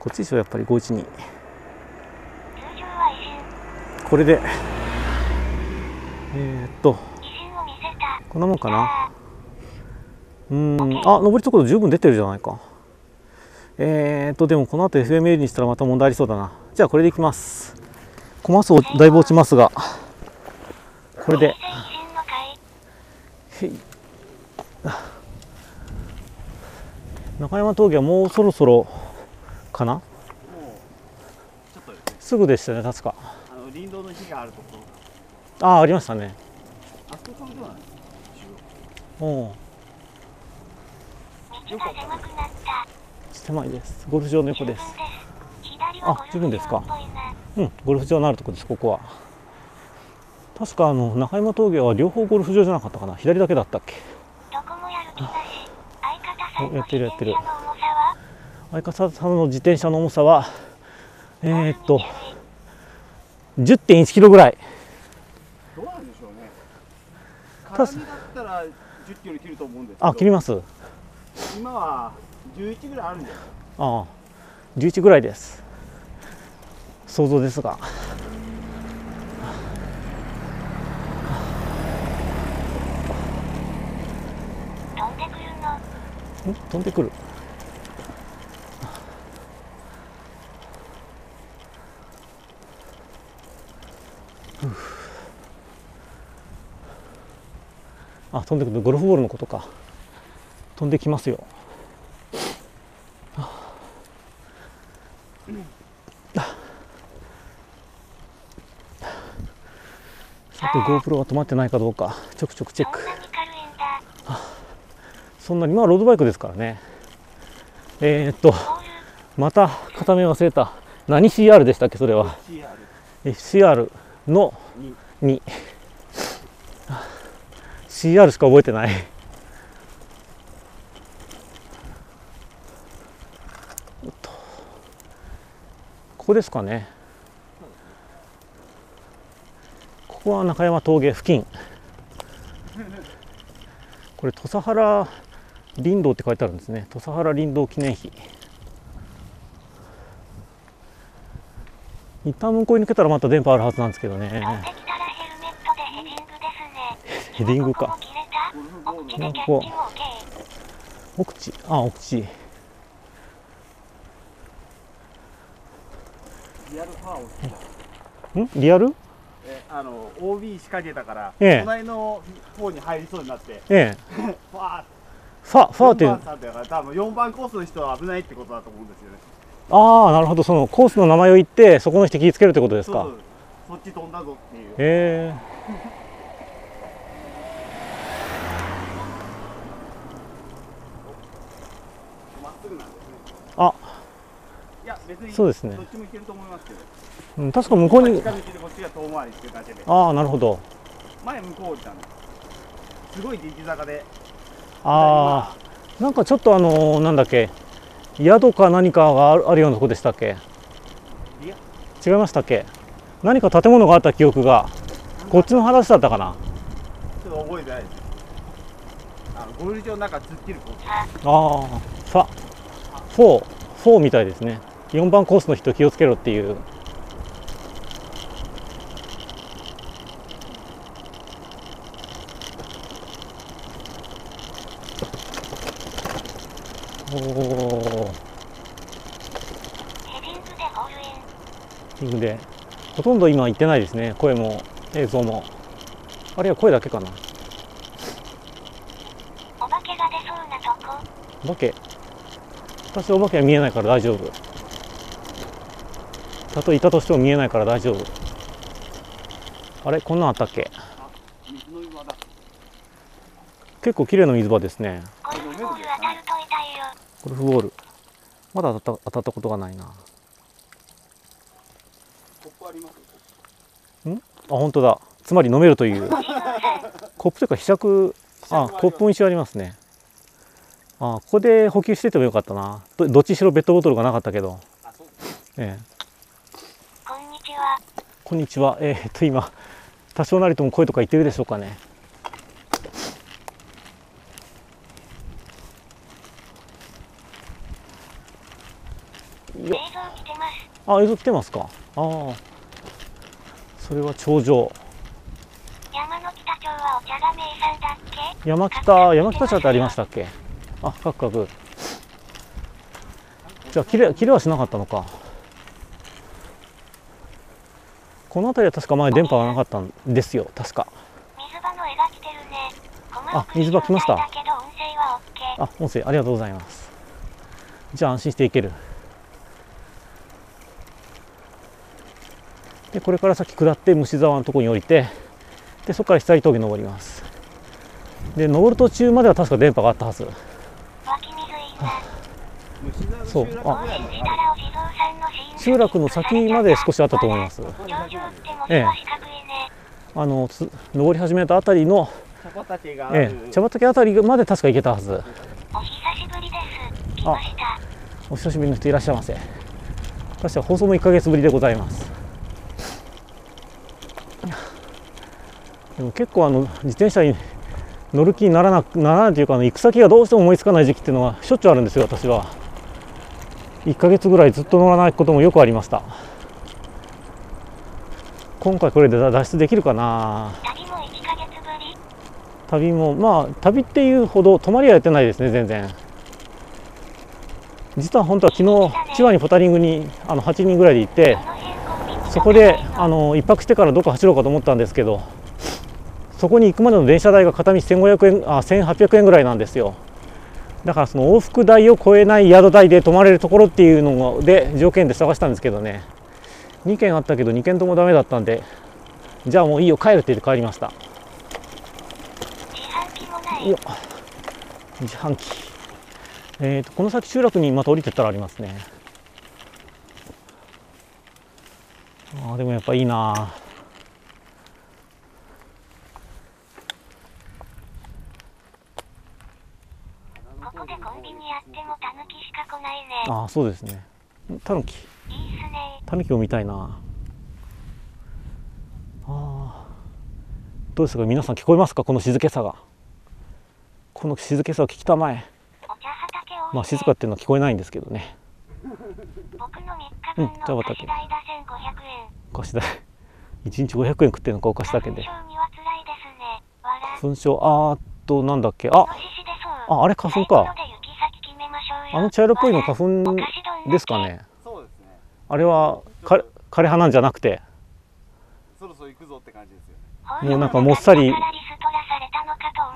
こっちでしょ、やっぱり512。通常配信。これで。えーっと、維新を見せた。こんなもんかな。あうーん、あ、上り速度十分出てるじゃないか。えーと、でもこの後 FML にしたらまた問題ありそうだな。じゃあこれでいきます。コマ数だいぶ落ちますが、これで。へい。中山峠はもうそろそろかな？もうちょっとですぐでしたね確か。あの林道の火があるところああありましたね。あそこからどうなんですかおお道が狭くなった。狭いです。ゴルフ場の横です。十分です。左はあ十分ですか。ゴルフ場っぽいなうんゴルフ場のあるとこですここは。確かあの中山峠は両方ゴルフ場じゃなかったかな。左だけだったっけ。どこもやる気なし。相方さんおのやってるやってる。自転車の重さは？相方さんの自転車の重さはえー、っと10.1キロぐらい。どうなんでしょうね。た絡みだったら10キロ切ると思うんですけど。あ切ります今は11ぐらいあるんじゃない？ああ11ぐらいです。想像ですが。飛んでくるの。ん？飛んでくる？ふう。あ飛んでくる。ゴルフボールのことか飛んできますよ。さて GoPro が止まってないかどうかちょくちょくチェック。そんなにまあロードバイクですからね。えー、っとまた片目忘れた。何 CR でしたっけそれは。CR FCR のに。2 CR しか覚えてないおっとここですかね。ここは中山峠付近。これ土佐原林道って書いてあるんですね。土佐原林道記念碑。一旦向こうに抜けたらまた電波あるはずなんですけどね。ヘディングか。ここ。奥地。あ奥地リアルファーを。したん？リアル？えあの OB 仕掛けたから、ええ。隣の方に入りそうになって。ええ。ファー。ファファーって4番さんだから多分4番コースの人は危ないってことだと思うんですよね。ああなるほど。そのコースの名前を言ってそこの人気をつけるってことですか。そっち飛んだぞっていう。へえ。まっすぐなんですね。あ別にそうですね。どっちも行けると思いますけど。うん確か向こうに。近道でこっちが遠回りしてるだけで。ああなるほど。前向こう降りたんですすごい激坂で。ああなんかちょっとあのーなんだっけ。宿か何かがあるあるようなとこでしたっけ。いや。違いましたっけ。何か建物があった記憶が。こっちの話だったかな。ちょっと覚えてないです。あのゴルフ場の中突っ切るコー。スああフォーフォーみたいですね4番コースの人気をつけろっていう。おおヘディングでほとんど今言ってないですね。声も映像も。あるいは声だけかな。お化けが出そうなとこ。お化け。私お化けは見えないから大丈夫たとえいたとしても見えないから大丈夫。あれ？こんなんあったっけ？結構綺麗な水場ですね。ゴルフボール。まだ当たった当たったことがないな。あコップあります本当だ。つまり飲めるという。コップというかひしゃくあコップも一緒ありますね。あここで補給しててもよかったな。どどっちしろペットボトルがなかったけど。ええ。こんにちは。えーっと今多少なりとも声とか言ってるでしょうかね。映像来てます。あ、映像来てますか。ああ。それは頂上。山の北町はお茶が名産だっけ？山北山北町ってありましたっけ？あ、カクカク。じゃあ切れ切れはしなかったのか。この辺りは確か前電波がなかったんですよ。確か。水場の絵が来てるね。あ水場来ました。あ、音声ありがとうございます。じゃあ安心していけるでこれから先下って虫沢のところに降りてでそこから久峠登りますで登る途中までは確か電波があったはずそうあ集落の先まで少しあったと思います頂上って文字は四角いね。あのつ登り始めたあたりの、茶畑がある、ええ、茶畑あたりまで確か行けたはずお久しぶりです。来ました。お久しぶりの人いらっしゃいませ確か放送も1ヶ月ぶりでございますでも結構あの自転車に乗る気にならなならないというかあの行く先がどうしても思いつかない時期っていうのはしょっちゅうあるんですよ私は1ヶ月ぐらいずっと乗らないこともよくありました。今回これで脱出できるかな。旅も1まあ旅っていうほど泊まりはやってないですね全然。実は本当は昨日千葉にポタリングにあの8人ぐらいで行ってそこであの一泊してからどっか走ろうかと思ったんですけどそこに行くまでの電車代が片道1500円あ1800円ぐらいなんですよだからその往復代を超えない宿代で泊まれるところっていうので条件で探したんですけどね。2軒あったけど2軒ともダメだったんでじゃあもういいよ帰るって言って帰りました。自販機もない。よ自販機。えーとこの先集落にまた降りてったらありますね。あーでもやっぱいいなここでコンビニやってもタヌキしかあーそうですね。タヌキ。タヌキを見たいな。あー。どうですか？皆さん聞こえますか？この静けさが。この静けさを聞きたまえ。お茶畑を。まあ静かっていうのは聞こえないんですけどね。僕の3日分うん茶のお畑菓子代だ1500円。お菓子代1日500円食ってるのかお菓子だけで。花粉症あーっとなんだっけ？あ。ああれ花粉かあの茶色っぽいの花粉ですかね。そうですね。あれはか枯れ葉なんじゃなくて。そろそろ行くぞって感じですよね。ほもうなんかもっさり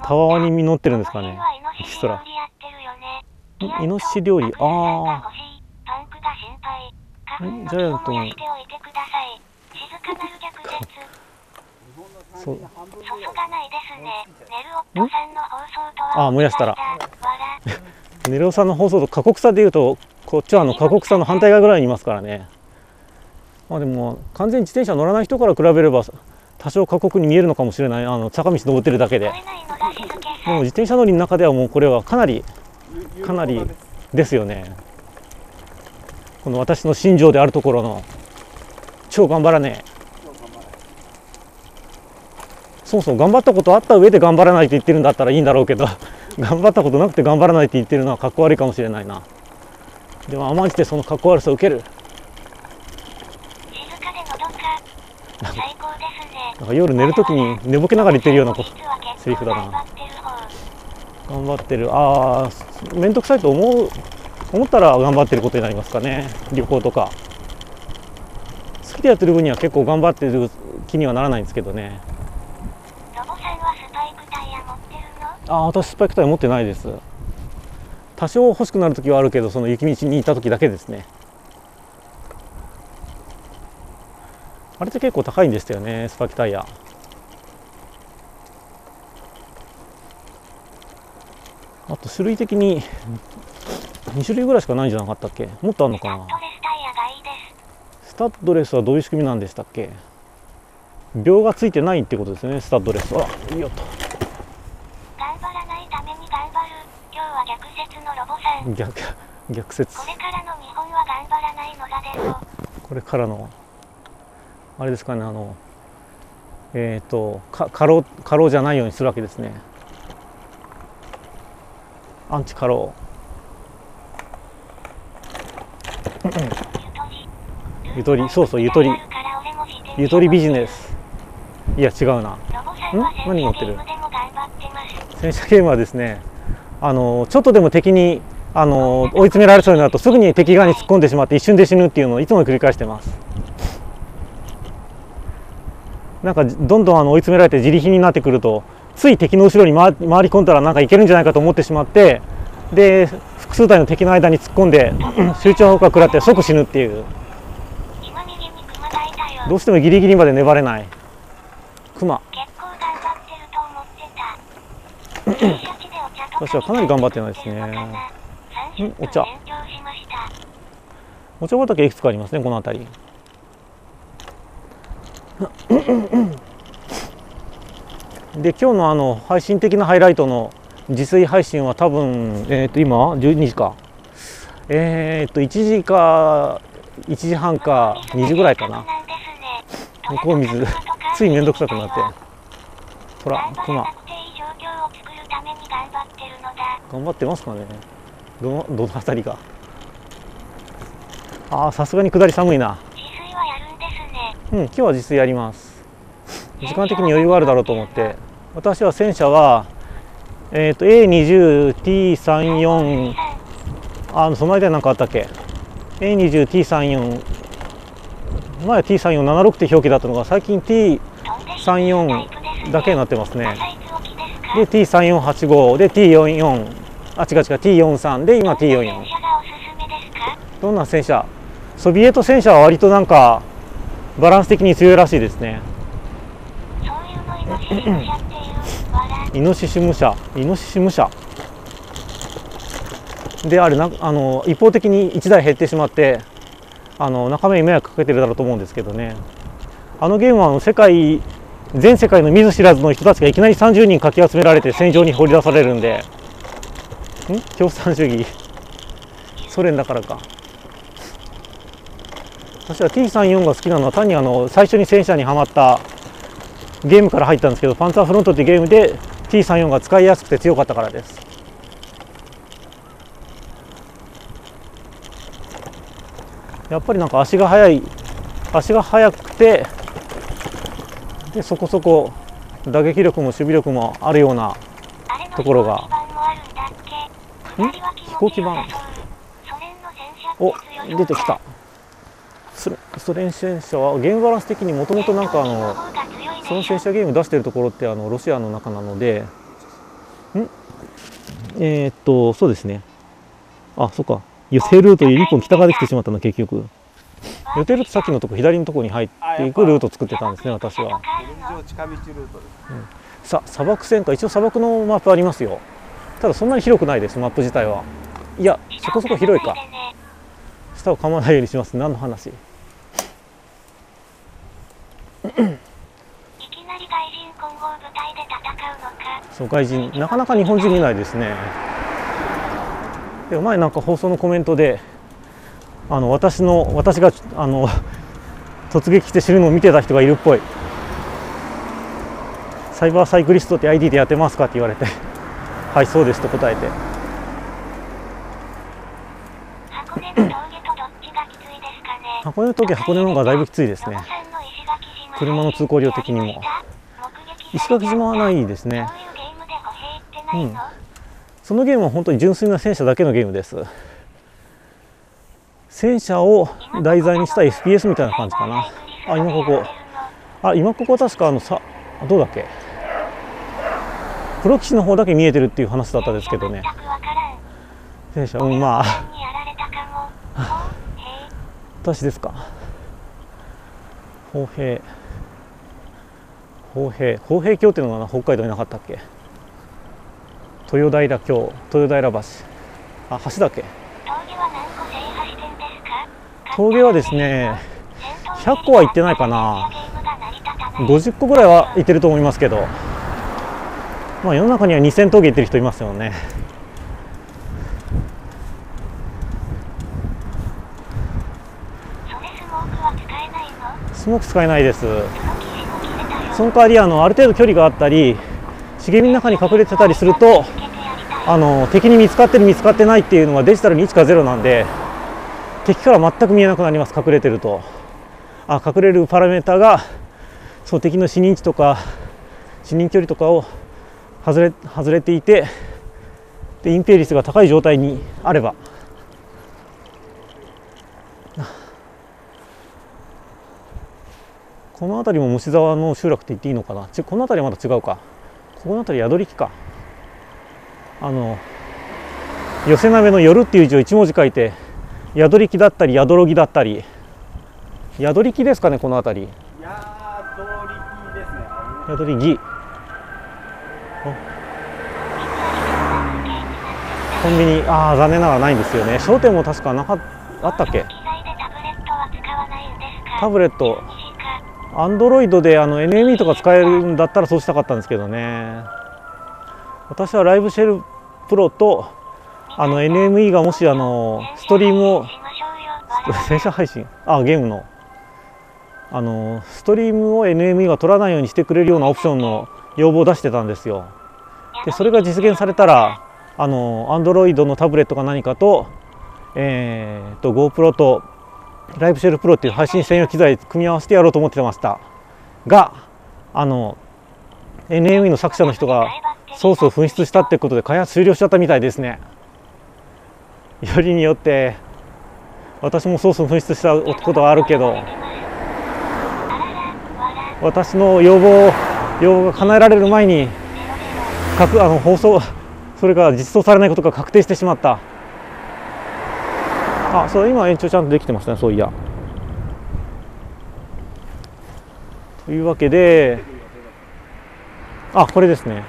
たわわに実ってるんですかね。この辺はイノシシ料理ああジャイアント気を燃やしておいてください静かなる逆絶そう。注がないですね。ネルオットさんの放送とはあ燃やしたらネレオさんの放送と過酷さでいうとこっちはあの過酷さの反対側ぐらいにいますからね。まあでも完全に自転車乗らない人から比べれば多少過酷に見えるのかもしれない。あの坂道登ってるだけで。でも自転車乗りの中ではもうこれはかなりかなりですですよね。この私の心情であるところの超頑張らねえ。そもそも頑張ったことあった上で頑張らないと言ってるんだったらいいんだろうけど。頑張ったことなくて頑張らないって言ってるのはかっこ悪いかもしれないな。でも甘んじてそのかっこ悪さを受ける。静かでのどか最高ですねなんか夜寝るときに寝ぼけながら言ってるようなことセリフだな。頑張ってる。方頑張ってるああ面倒くさいと思う思ったら頑張ってることになりますかね。旅行とか。好きでやってる分には結構頑張ってる気にはならないんですけどねあ私スパイクタイ持ってないです。多少欲しくなる時はあるけどその雪道にいた時だけですね。あれって結構高いんですよねスパイクタイヤ。あと種類的に2種類ぐらいしかないんじゃなかったっけ？もっとあるのかな？スタッドレスはどういう仕組みなんでしたっけ？秒がついてないってことですねスタッドレスあいいよと逆逆説。これからの日本は頑張らないのだでろこれからのあれですかねあのえっ、とか過労過労じゃないようにするわけですね。アンチ過労。ゆとり。ゆとり。そうそうゆとり。ゆとりビジネス。いや違うな。ん何持ってる？戦車ゲームはですねあのちょっとでも敵にあの追い詰められそうになるとすぐに敵側に突っ込んでしまって一瞬で死ぬっていうのをいつも繰り返してます。なんかどんどんあの追い詰められて自利品になってくるとつい敵の後ろに回回り込んだらなんかいけるんじゃないかと思ってしまってで複複数体の敵の間に突っ込んで 集中砲火食らって即死ぬっていう。どうしてもギリギリまで粘れない。クマ 私はかなり頑張ってないですね。30んお分茶。お茶畑いくつかありますねこの辺り。で今日のあの配信的なハイライトの自炊配信は多分えっ、と今12時か。えっ、と1時か1時半か2時ぐらいかな。向こう水ついめんどくさくなって。ほらクマ。頑張ってますかねどのどの辺りがああさすがに下り寒いな。自炊はやるんですね。うん、今日は自炊やります。時間的に余裕があるだろうと思って、私は戦車は、えっ、と A20、T34、あのその間に何かあったっけ ?A20、T34、前は T3476 って表記だったのが、最近 T34 だけになってますね。で、T3485 で T44、あ、違う違う、T43 で今 T44。戦車がおすすめですかどんな戦車？ソビエト戦車は割となんかバランス的に強いらしいですね。イノシシ武者。イノシシ武者。であれなあの一方的に1台減ってしまってあの仲間に迷惑かけてるだろうと思うんですけどね。あのゲームはあの世界全世界の見ず知らずの人たちがいきなり30人かき集められて戦場に放り出されるんでん？共産主義。ソ連だからか。私は T34 が好きなのは単にあの最初に戦車にはまったゲームから入ったんですけどパンツァーフロントっていうゲームで T34 が使いやすくて強かったからです。やっぱりなんか足が速い足が速くてでそこそこ打撃力も守備力もあるようなところがん飛行機版。お出てきた。ソ連戦車はゲームバランス的にもともとなんかあのその戦車ゲーム出してるところってあのロシアの中なので。ん？えーっとそうですね。あそっか。予定ルートより1本北側で来てしまったの結局。予定ルートさっきのとこ左のところに入っていくルートを作ってたんですね私は。現状近道ルートです。さあ砂漠戦か。一応砂漠のマップありますよただそんなに広くないですマップ自体は。いやそこそこ広いか。下を噛まないようにします。何の話？そう外人なかなか日本人見ないですね。でも前なんか放送のコメントであの私の私があの突撃して死ぬのを見てた人がいるっぽい。サイバーサイクリストって ID でやってますかって言われてはいそうですと答えて。箱根の峠とどっちがきついですかね。箱根の時箱根の方がだいぶきついですね。車の通行量的にも。石垣島はないですね。そういうゲームで歩兵ってないの、そのゲームは本当に純粋な戦車だけのゲームです。戦車を題材にした FPS みたいな感じかな。あ今ここ。あ今ここは確かあのさどうだっけ？プロ棋士の方だけ見えてるっていう話だったんですけどね。戦車うんまあ。私ですか。砲兵。砲兵。砲兵橋っていうのが北海道になかったっけ？豊平橋豊平橋。あ橋だっけ？峠はですか？峠はですね100個は行ってないかなゲームが成り立たない。50個ぐらいは行ってると思いますけどまあ世の中には2000峠行ってる人いますよね。スモークは使えないです。その代わりあのある程度距離があったり茂みの中に隠れてたりするとあの敵に見つかってる見つかってないっていうのはデジタルに1か0なんで敵から全く見えなくなります隠れてると。あ隠れるパラメータがそう敵の視認値とか視認距離とかを外れ外れていてで隠蔽率が高い状態にあれば。この辺りも虫沢の集落って言っていいのかな？ちこの辺りはまだ違うか。ここの辺り宿り木か。あの寄せ鍋の夜っていう字を1文字書いて宿り木だったり宿ろぎだったり。宿り木ですかねこの辺り。いやー、動力ですね。宿り木コンビニ。ああ残念ながらないんですよね。商店も確かなかあったっけ？タブレットアンドロイドであの NME とか使えるんだったらそうしたかったんですけどね。私はライブシェルプロとあの NME がもしあのストリームを戦車配信？あゲームの。あのストリームを NME が取らないようにしてくれるようなオプションの要望を出してたんですよでそれが実現されたらあの Android のタブレットか何かと,、えー、と GoPro とライブシェルプロっていう配信専用機材組み合わせてやろうと思ってました。があの NME の作者の人がソースを紛失したってことで開発終了しちゃったみたいですね。よりによって私もソースを紛失したことはあるけど私の要望要望が叶えられる前にあの放送それが実装されないことが確定してしまった。あそう今延長ちゃんとできてましたねそういや。というわけであこれですね。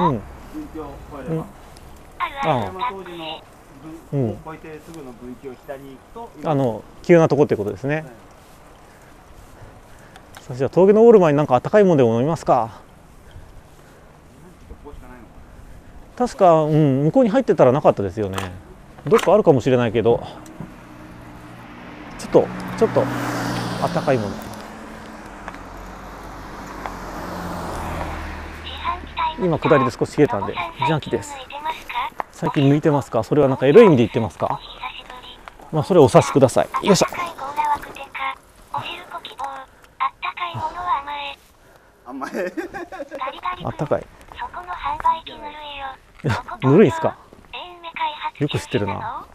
うん。あ。あうん。あの急なとこってことですね。はいそして峠登る前になんか温かいものでも飲みますか。確か、うん、向こうに入ってたらなかったですよね。どっかあるかもしれないけど。ちょっとちょっとあったかいもの。今下りで少し冷えたんで自販機です。最近抜いてますか？それはなんかエロい意味で言ってますか？まあそれをお察しください。よいしょ。あんまり。ガリガリあったかい。そこの販売機ぬるいよぬるいんすか？よく知ってるな。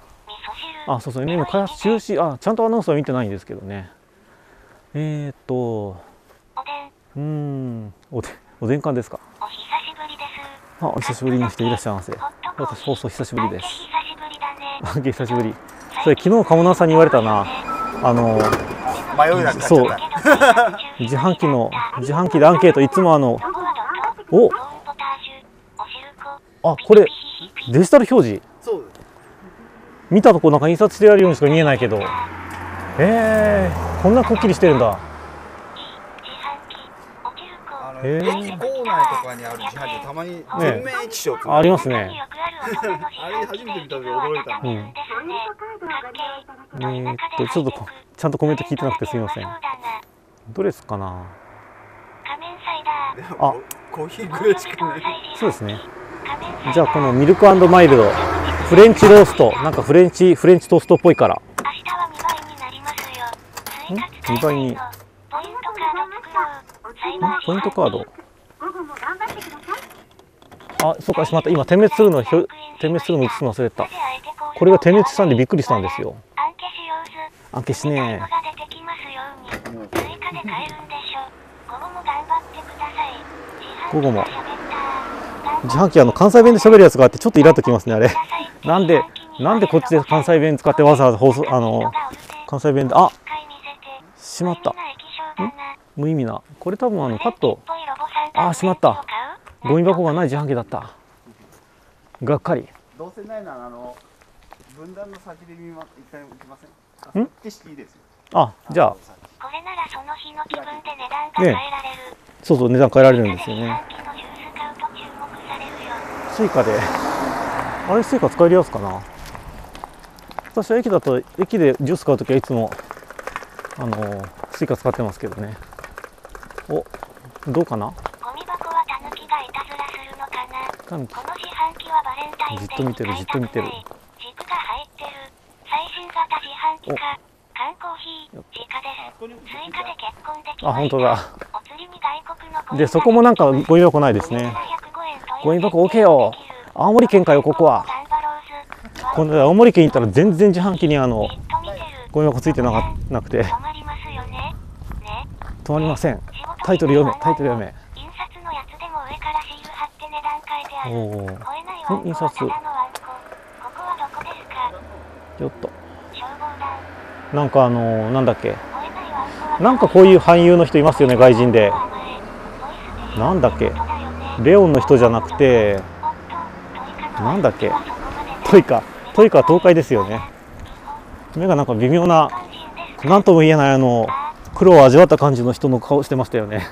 あそうそう。今開発中止。あちゃんとアナウンスは見てないんですけどね。えー、っと。おでん。うーん。おでおでん館ですか？お久しぶりです。あお久しぶりの人いらっしゃいませ。私放送久しぶりです。久しぶりだね。久しぶり。それ昨日鴨縄さんに言われたな。あの迷いなくなっそう。自販機の自販機でアンケートいつもあのお！あこれデジタル表示？見たとこなんか印刷してあるようにしか見えないけど。えー、こんなくっきりしてるんだへー。駅構内とかにある自販機たまに全面液晶ってありますねあれ初めて見た時驚いたうん。えー、っとちょっとこちゃんとコメント聞いてなくてすみません。どれですかな？あ。コーヒーぐらいしかないそうですね。じゃあこのミルクマイルド。フレンチロースト。なんかフレンチフレンチトーストっぽいから。明日は2倍になりますよ。追加使え2倍に。ないのポイントカードポイントカード。あそうかしまった。今点滅するの点滅するの映すの忘れてた。これが点滅したんでびっくりしたんですよ。アンケシ用図アンケしねが出てきますよ。うに追加で買えるんでしょ午後も頑張ってください。午後も自販機が喋った自販機あの関西弁で喋るやつがあってちょっとイラっときますねあれ。なんでなんでこっちで関西弁使ってわざわざ放送あの関西弁であしまった無意味な。これ多分あのパッとあしまった。ゴミ箱がない自販機だった。がっかり。どうせないならあの分断の先で見ま一回行きません？ん？あ決していいですよ。あじゃあ。これならその日の気分で値段が変えられる、そうそう値段変えられるんですよね。スイカで。あれスイカ使えるやつかな？私は駅だと駅でジュース買うときはいつもあのスイカ使ってますけどねおどうかな？ゴミ箱はタヌキがいたずらするのかな？タヌキ。この自販機はバレンタインデーじっと見てるにじっと見てる。軸が入ってる。最新型自販機か。缶コーヒー。直です。追加で結婚できあ本当だ。お釣りに外国のでそこもなんかゴミ箱ないですね。ゴミ箱置けよ。青森県かよここは。今度青森県行ったら全然自販機にあのゴミ箱ついてなかなくて止まりません。タイトル読めタイトル読め。印刷のやつでも上からシール貼って値段ある。おお吠えないワンコは印刷。ただのワンコ。ここはどこですか？ちょっと。消防団。なんかあのなんだっけ？なんかこういう俳優の人いますよね外人で。なんだっけ？レオンの人じゃなくて。なんだっけ？トイカ。トイカは東海ですよね。目がなんか微妙な何とも言えないあの苦労を味わった感じの人の顔してましたよね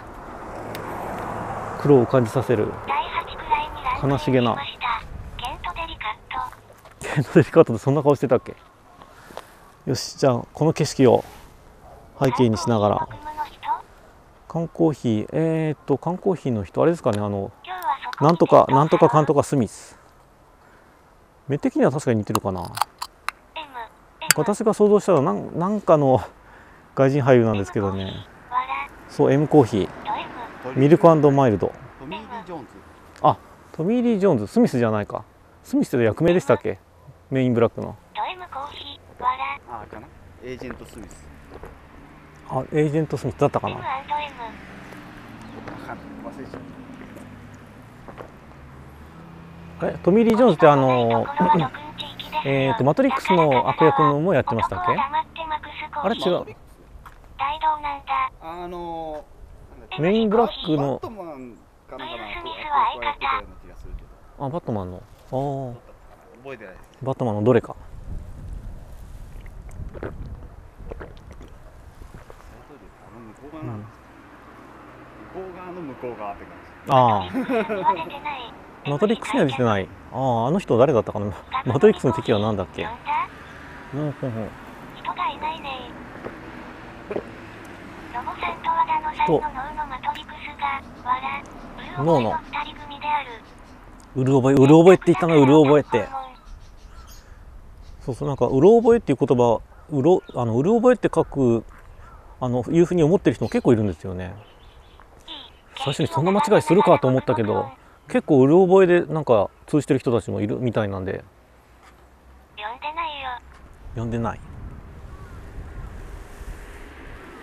苦労を感じさせる悲しげなケントデリカット。でそんな顔してたっけ？よしじゃあこの景色を背景にしながら缶コーヒーえー、っと缶コーヒーの人あれですかねあのなんとかなんとかかんとか。かスミス目的には確かに似てるかな。私が想像したらなんなんかの外人俳優なんですけどね。そう M コーヒー。ミルクマイルド。トミー・リー・ジョーンズ。あトミー・リー・ジョーンズ。スミスじゃないか。スミスって役名でしたっけ？メインブラックの。ああかな？エージェント・スミス。あエージェント・スミスだったかな。忘れトミー・リー・ジョーンズってあのえーとマトリックスの悪役のもやってましたっけ？あれ違う大道なんだ。たあのメインブラックバッのトマンかなんかなウィルスミスは相方あバットマンの。あー。覚えてないです。バットマンのどれか。うん向こう側の向こう側って感じ。あ。あマトリックスには出てない。あああの人誰だったかな。マトリックスの敵は何だっけ。うんうんうん。人がいないね。ロボさんと和田野さんの脳のマトリクスが、わら、うる覚えの二人組である。うる覚えうる覚えって言ったなうる覚えってそうそうなんかうろ覚えっていう言葉うろあのうる覚えって書くあのいうふうに思ってる人も結構いるんですよね最初にそんな間違いするかと思ったけど結構うる覚えでなんか通じてる人たちもいるみたいなんで呼んでないよ。呼んでない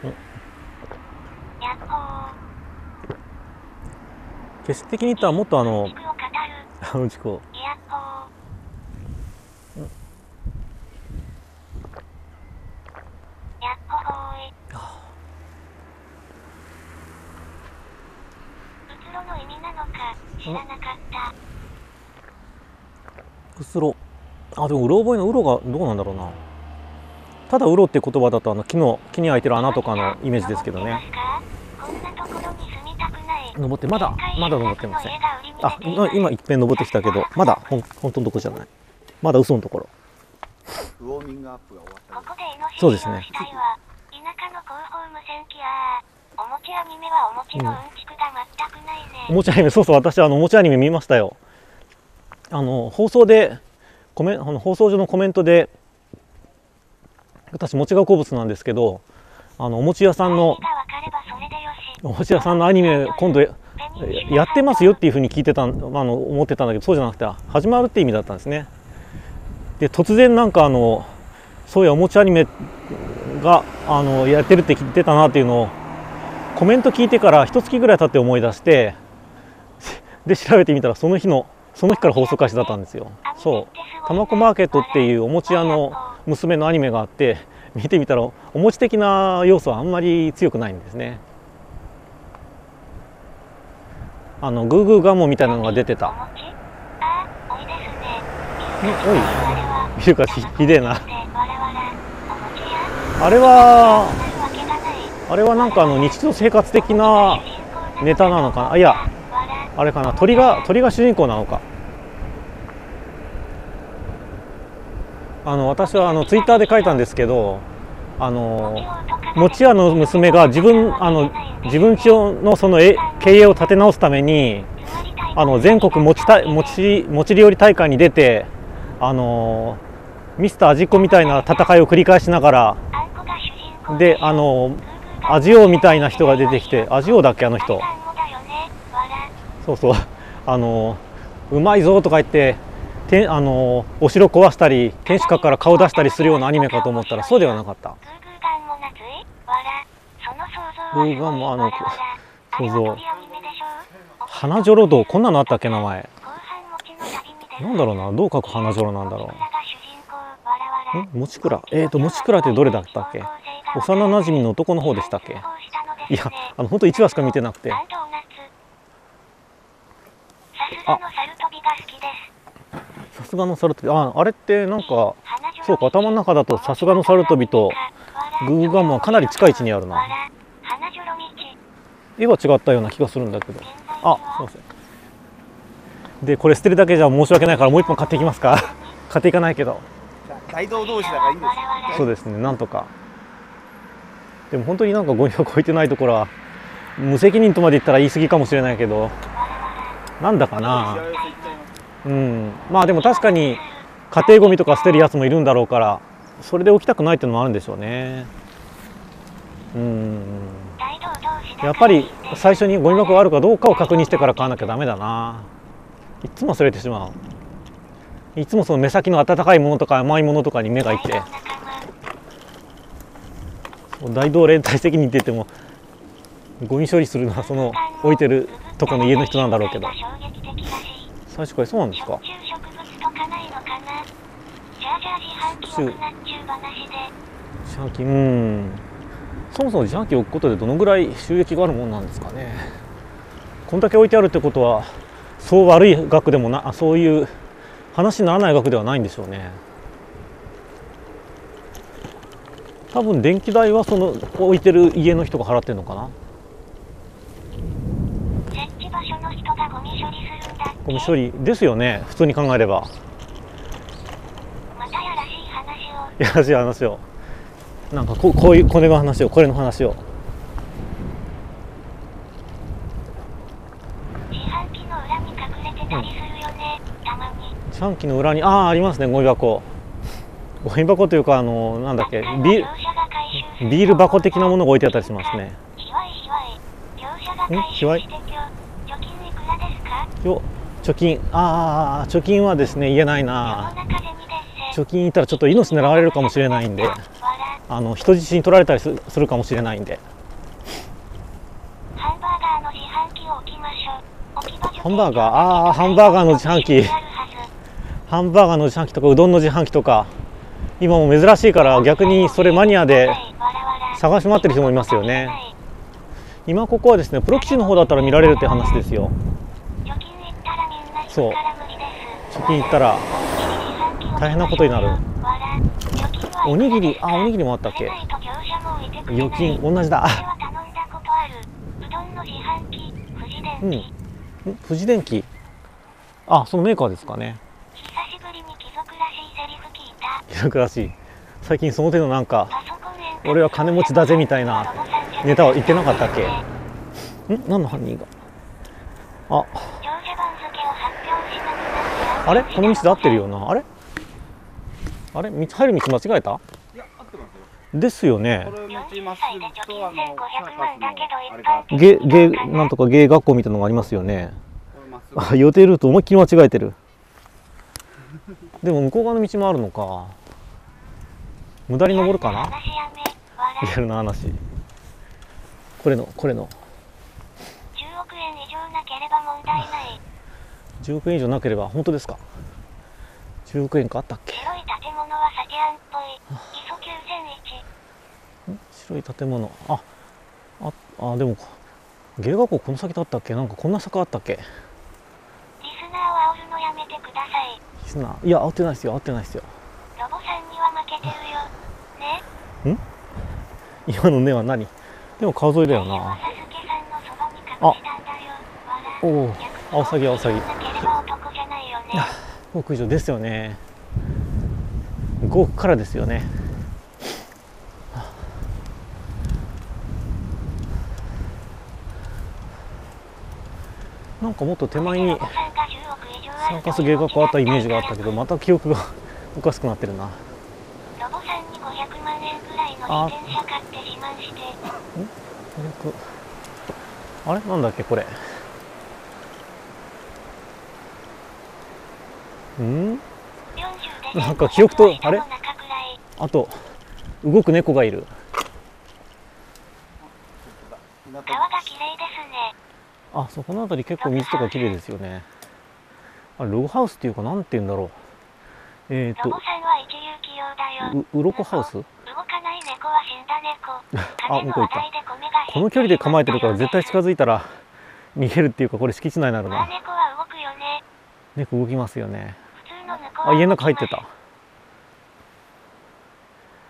やっほー。景色的に言ったらもっとあの。あの事故知らなかった。うつろあでもうろ覚えのうろがどうなんだろうなただうろって言葉だとあの木の木に開いてる穴とかのイメージですけどねこんなところに住みたくない。登ってまだまだ登ってません。あの家が売りに出ていない今今一遍登ってきたけどまだほん本当のとこじゃない。まだ嘘のところ。ウォーミングアップが終わったここでイノシシの死そうですね。体は田舎の広報無線機やおもちアニメはお餅のうんちくが全くないね、おもちゃアニメそうそう私あのおもちゃアニメ見ましたよ。あの放送でコメあの放送上のコメントで私餅が好物なんですけどあのお餅屋さんの何が分かればそれでよしお餅屋さんのアニメ今度やってますよっていうふうに聞いてたあの思ってたんだけどそうじゃなくて始まるって意味だったんですね。で突然なんかあのそういうお餅アニメがあのやってるって聞いてたなっていうのをコメント聞いてから一月ぐらい経って思い出してで調べてみたらその日のその日から放送開始だったんですよ。そう。たまこマーケットっていうお餅屋の娘のアニメがあって見てみたらお餅的な要素はあんまり強くないんですね。あのグーグーガモみたいなのが出てた。おおい。あれは見るかひでえな。あれはなるわけがないあれはなんかあの日常生活的なネタなのかな。あいやあれかな。鳥が鳥が主人公なのか。あの私はあのツイッターで書いたんですけどあの餅屋の娘が自分あの自分家のそのえ経営を立て直すためにあの全国餅た餅餅料理大会に出てあのミスター味っ子みたいな戦いを繰り返しながらであの味王みたいな人が出てきて味王だっけあの人。そうそう。あのうまいぞとか言っててあのお城壊したり天守閣から顔出したりするようなアニメかと思ったらそうではなかった。グーガンも夏いわらその想像はグーグーガンもあの想像あれは鳥アニメでしょ花女郎道こんなのあったっけ名前。なんだろうなどう書く花城なんだろう。んもちくらえ？ーともちくらってどれだったっけ？幼なじみの男の方でしたっけ？いやあの本当1話しか見てなくて。ささすがのサルトビああれってなんかそうか頭の中だとさすがのサルトビとグーガンマはかなり近い位置にあるな。絵は違ったような気がするんだけど。あすいません。でこれ捨てるだけじゃ申し訳ないからもう一本買っていきますか。買っていかないけど。大道同士だからいいんですそうですねなんとか。でも本当になんかゴミ箱置いてないところは無責任とまで言ったら言い過ぎかもしれないけどなんだかなうん。まあでも確かに家庭ゴミとか捨てるやつもいるんだろうからそれで置きたくないっていうのもあるんでしょうね。うん。やっぱり最初にゴミ箱があるかどうかを確認してから買わなきゃダメだな。いつも忘れてしまう。いつもその目先の温かいものとか甘いものとかに目がいって。大道連帯責任って言ってもゴミ処理するのはその置いてるとこの家の人なんだろうけど。最初からそうなんですか？食虫植物とかないのかな？じゃあじゃあ自販機うん。そもそも自販機を置くことでどのぐらい収益があるものなんですかね？こんだけ置いてあるってことはそう悪い額でもなあそういう話にならない額ではないんでしょうね。多分電気代はその置いてる家の人が払ってるのかな設置場所の人がゴミ処理するんだっけゴミ処理ですよね。普通に考えれば。またやらしい話をいやらしい話を。なんかこうこういうこれの話をこれの話を。自販機の裏に隠れてたりするよね。たまに。自販機の裏にああありますねゴミ箱。ゴミ箱というかあのなんだっけビー業者が回収するビール箱的なものが置いてあったりしますね。ひわいひわい。業者が回収してきょ貯金いくらですか？よ貯金。ああ貯金はですね言えないな。貯金いたらちょっと命狙われるかもしれないんで。あの人質に取られたりするかもしれないんで。ハンバーガーの自販機を置きましょう。ハンバーガーあーハンバーガーの自販機。ハンバーガーの自販機とかうどんの自販機とか。今も珍しいから逆にそれマニアで探し回ってる人もいますよね。今ここはですねプロ基地の方だったら見られるって話ですよ。そう。くから無理です貯金行ったら大変なことになる。おにぎりあおにぎりもあったっけ？預金同じだ。うどん。富士電機、あそのメーカーですかね。久しぶりに貴族らしいセリフ聞いた。貴族らしい。最近その手のなんか俺は金持ちだぜみたいなネタを言ってなかったっけ？ん？何の犯人が？あ乗車番付を発表しなくなってあれ？この道で合ってるよな。あれ？あれ？道入る道間違えた？ですよね。これ道まっすぐとあのサーカスのあれがあってゲゲなんとか芸学校みたいなのがありますよね。あ予定ルート思いっきり間違えてる。でも向こう側の道もあるのか。無駄に登るかな？リアルな話。これのこれの。10億円以上なければ問題ない10億円以上なければ本当ですか？10億円かあったっけ？白い建物はサテアンっぽい。ISO 9001白い建物。あああでも芸学校この先だったっけ？なんかこんな坂あったっけ？リスナーを煽るのやめてください。リスナー？いや合ってないですよ。合ってないですよ。ロボさんには負けてるよ。ね？今のねは何？でも川沿いだよな。おおアオサギアオサギなければ男じゃないよね。5億以上ですよね。5億からですよね。なんかもっと手前にロボさんが10億以上あるサーカス芸学校あったイメージがあったけどまた記憶がおかしくなってるな。ロボさんに500万円ぐらいの自転車買って自慢して。500あれ？なんだっけこれうん？40でなんか記憶とあれ？あと動く猫がいる。川が綺麗ですね。あそうこの辺り結構水とか綺麗ですよね。あログハウスっていうかなんて言うんだろう。えっ、ロボさんは一流企業だよ。とう鱗ハウス？動かない猫は死んだ猫。あ向こう行この距離で構えてるから絶対近づいたら逃げるっていうかこれ敷地内になるな。まあ猫は動くよね。猫動きますよねあ家の中入ってた。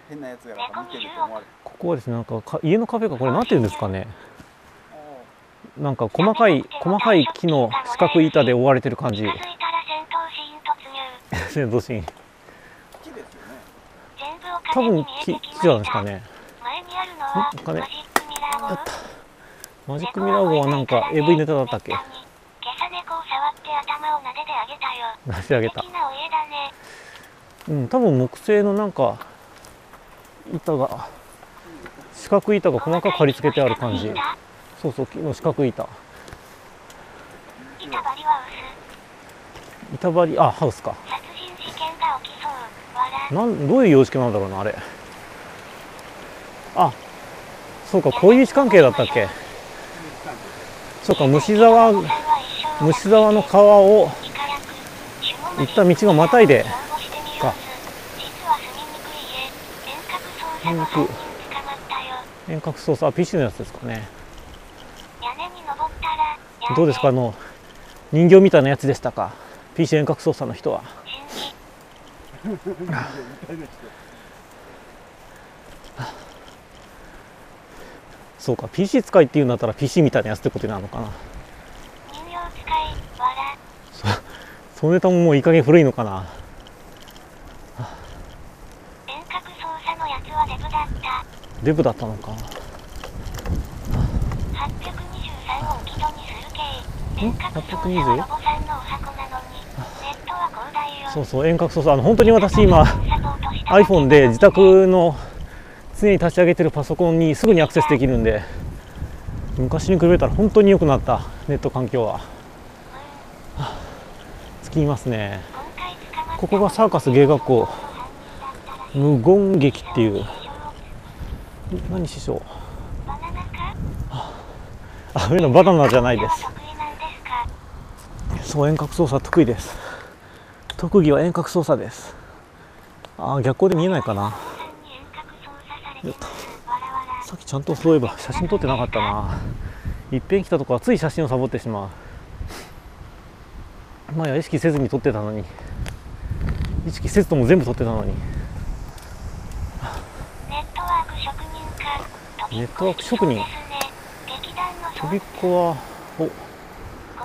変なやつや見てると思われる。ここはですねなんかか家の壁がこれなんて言うんですかね。なんか細かい細かい木の四角い板で覆われてる感じ。戦闘シーン多分木。木じゃないですかね。マジックミラー号あった。マジックミラー号はなんか AV ネタだったっけ？出してあげたね。うん多分木製のなんか板が四角い板が細かく貼り付けてある感じそうそう木の四角い板板張りは薄？板張りあハウスか殺人事件が起きそう。笑。なんどういう様式なんだろうなあれあそうかこういう位置関係だったっけそうか虫沢虫沢の川を行った道がまたいで。か。遠隔。操作。あ PC のやつですかね。どうですか？あの人形みたいなやつでしたか？PC 遠隔操作の人は。そうか。PC 使いっていうんだったら PC みたいなやつってことになるのかなそのネタももういい加減古いのかな。遠隔操作のやつはデブだった。デブだったのか。823をにする系。遠隔操作 820? はロボさんのお箱なのに。ネットは広大よ。そうそう遠隔操作。あの本当に私今 iPhone で自宅の常に立ち上げてるパソコンにすぐにアクセスできるんで。昔に比べたら本当に良くなった。ネット環境は。はあ尽きますね。ここがサーカス芸学校。無言劇っていう。何師匠？あ上のバナナじゃないです。そう遠隔操作得意です。特技は遠隔操作です。あ逆光で見えないかな。さっきちゃんとそういえば写真撮ってなかったな。いっぺん来たとこはつい写真をサボってしまう。前は意識せずに撮ってたのに。意識せずとも全部撮ってたのに。ネットワーク職人かネットワーク職人ですね。劇団のとびっこはお。こ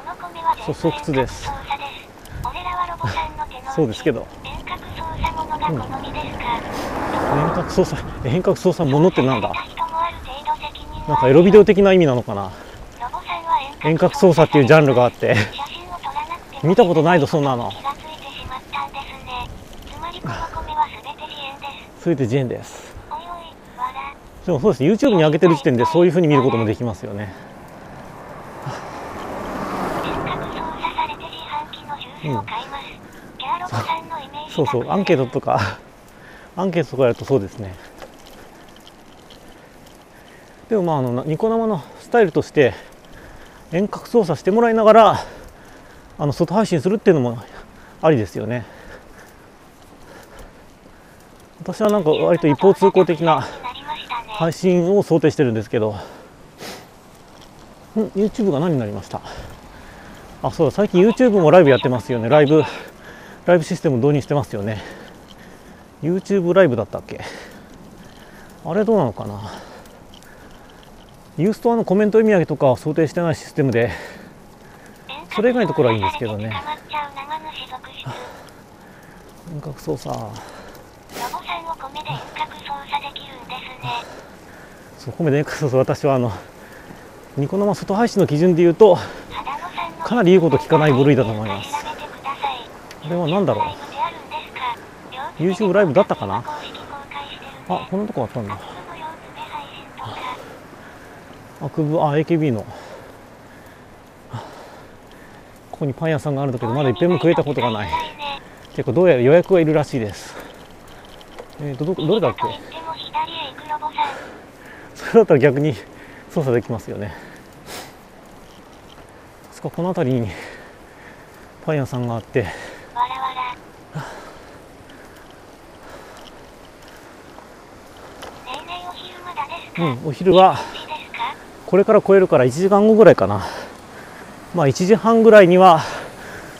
の米はそう巣窟です。遠隔操作です。俺らはロボさんの手の内。そうですけど。遠隔操作ものが好みですか、遠隔操作遠隔操作ものってなんだ？なんかエロビデオ的な意味なのかな？遠隔操作っていうジャンルがあって見たことないぞそんなの。気がついてしまったんですね。つまりこの米は全て自演です。全てジェーンです。おいおい笑でもそうです YouTube に上げてる時点でそういう風に見ることもできますよね。そうそうアンケートとか。アンケートとかやるとそうですね。でもまああのニコ生のスタイルとして遠隔操作してもらいながらあの外配信するっていうのもありですよね。私はなんか割と一方通行的な配信を想定してるんですけど。ん YouTube が何になりました？あそうだ最近 YouTube もライブやってますよね。ライブライブシステム導入してますよね。YouTube ライブだったっけ？あれどうなのかな？ユーストアのコメント読み上げとかは想定してないシステムでそれ以外のところはいいんですけどね。遠隔操作。ロボさんを米で遠隔操作できるんですね。そう米で遠隔操作。私はあのニコ生外配信の基準で言うとかなり言うこと聞かない部類だと思います。これは何だろう？YouTube ライブだったかな？あこんなとこあったんだ。あくぶあ AKB のここにパン屋さんがあるんだけどまだ一遍も食えたことがない。結構どうやら予約がいるらしいです。えーとどどれだっけ？それだったら逆に操作できますよね。そっかこの辺りにパン屋さんがあって。うんお昼はこれから超えるから1時間後ぐらいかなまあ1時半ぐらいには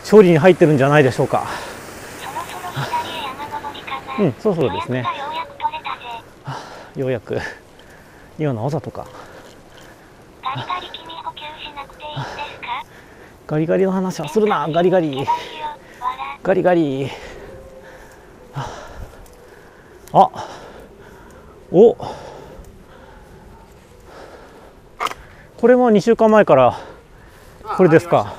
調理に入ってるんじゃないでしょうか。うんそうそうですね。ようやく。今のわざとか。ガリガリの話はするな。ガリガリ。ガリガリ。あ。お。これも2週間前からこれですか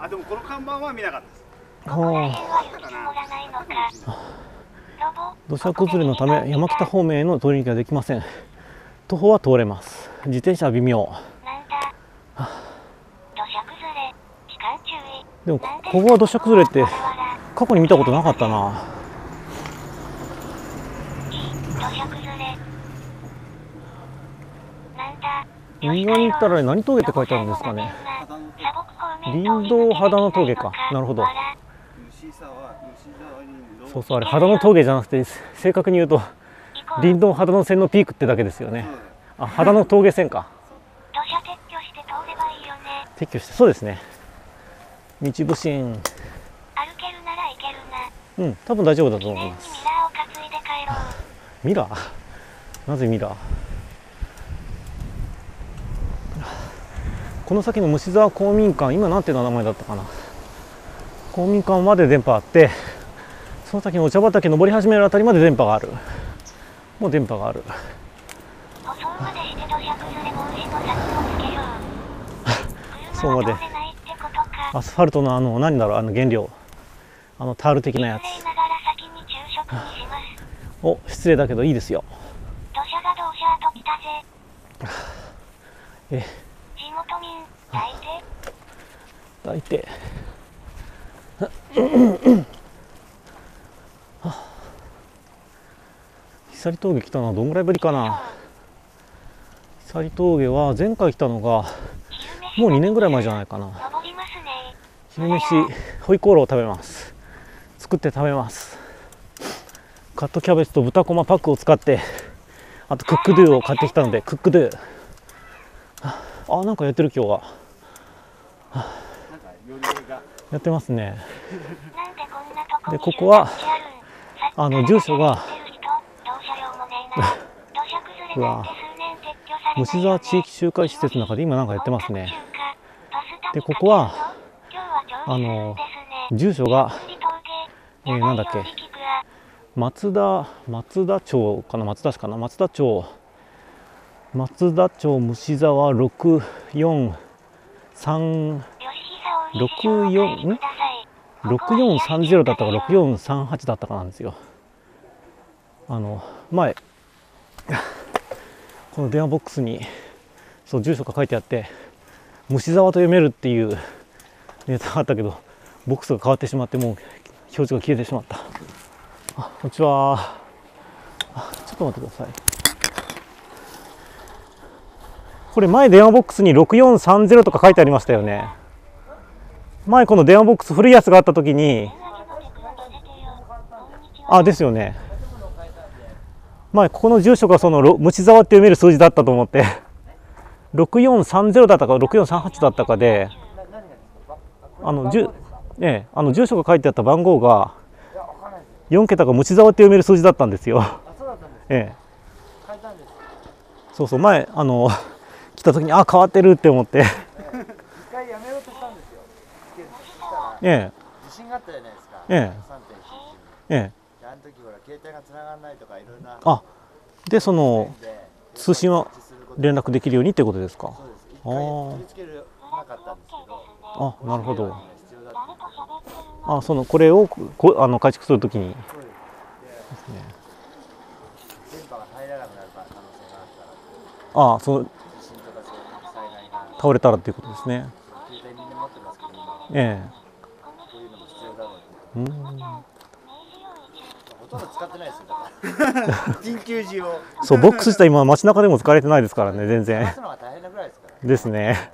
あでもこの看板は見なかったです。土砂崩れのため山北方面への通り抜けができません徒歩は通れます自転車は微妙なんだ。土砂崩れ。期間注意。でもこここは土砂崩れって。過去に見たことなかったな土砂崩れ。なんだ。右側に行ったら何峠って書いてあるんですかね。林道肌の峠か。なるほど。そうそうあれ肌の峠じゃなくて正確に言うと林道肌の線のピークってだけですよね。あ肌の峠線か。撤去してそうですね。道不審歩けるなら行けるなうん多分大丈夫だと思います。ミラー？なぜミラー？この先の虫沢公民館今なんて名前だったかな？公民館まで電波あってその先のお茶畑登り始めるあたりまで電波がある。もう電波がある。そうまで。アスファルトのあの何だろうあの原料。あのタール的なやつ。お失礼だけどいいですよ。土砂が土砂と来たぜ。え地元民抱いて抱いて。久里峠来たのはどんぐらいぶりかな。久里峠は前回来たのがもう2年ぐらい前じゃないかな。昼飯。ホイコーローを食べます。作って食べます。カットキャベツと豚こまパックを使ってあとクックドゥを買ってきたのでクックドゥ。あなんかやってる今日は。なんかよりがやってますね。でここはあの住所がうしようもねえな土砂崩れなんて数年撤去されないよね虫沢地域集会施設の中で今なんかやってますね。ででこここはあの住所がえーなんだっけ？松田松田町かな？松田市かな？松田町。松田町虫沢643 64ん？6430だったか6438だったかなんですよ。あの前 この電話ボックスにそう住所が書いてあって虫沢と読めるっていうネタがあったけどボックスが変わってしまってもう表示が消えてしまった。あこんにちは。あちょっと待ってください。これ前電話ボックスに6430とか書いてありましたよね。前この電話ボックス古いやつがあった時にあですよね。前ここの住所がそのろ虫沢って読める数字だったと思って。6430だったか6438だったかであの住,、ええ、あの住所が書いてあった番号が4桁が虫沢って読める数字だったんですよ。ええ、そうそう前あの来た時にあ変わってるって思って一回やめようとしたんですよ。そしたらえ。地震があったじゃないですか。ええ。3.11ええ。あの時ほら携帯が繋がらないとかいろんなあでそので通信は連絡できるようにってことですか？そうです。一あ回ー。取り付けるなかったんですけど。あなるほど。あそのこれをこあの改築するときに。そうです。で、電波が入らなくなる可能性があったら、あそう倒れたらっていうことですね。携帯みんな持ってますけど今えそういうのも必要だろう。んほとんど使ってないです。緊急時をそうボックス自体今街中でも使われてないですからね全然ですから。ですね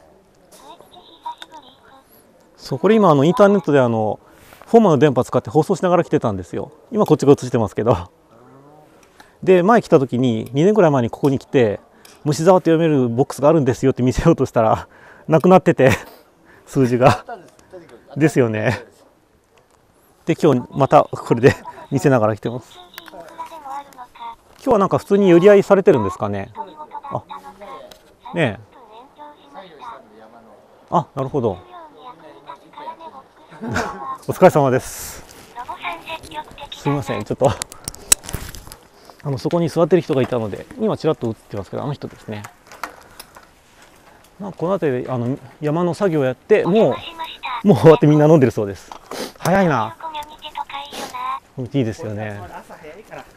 そうこれ今あのインターネットであのフォーマの電波使って放送しながら来てたんですよ今こっちが映してますけどで前来た時に2年ぐらい前にここに来て虫沢って読めるボックスがあるんですよって見せようとしたらなくなってて数字がですよねで今日またこれで 見せながら来てます。今日はなんか普通に寄り合いされてるんですかね？お見事だったのか。ねえ。あなるほど、お疲れ様です。すみません。ちょっと。あのそこに座ってる人がいたので今ちらっと映ってますけどあの人ですね。まあこの辺りであの山の作業をやってもうもう終わってみんな飲んでるそうです。早いな。よな。コミュニティですよね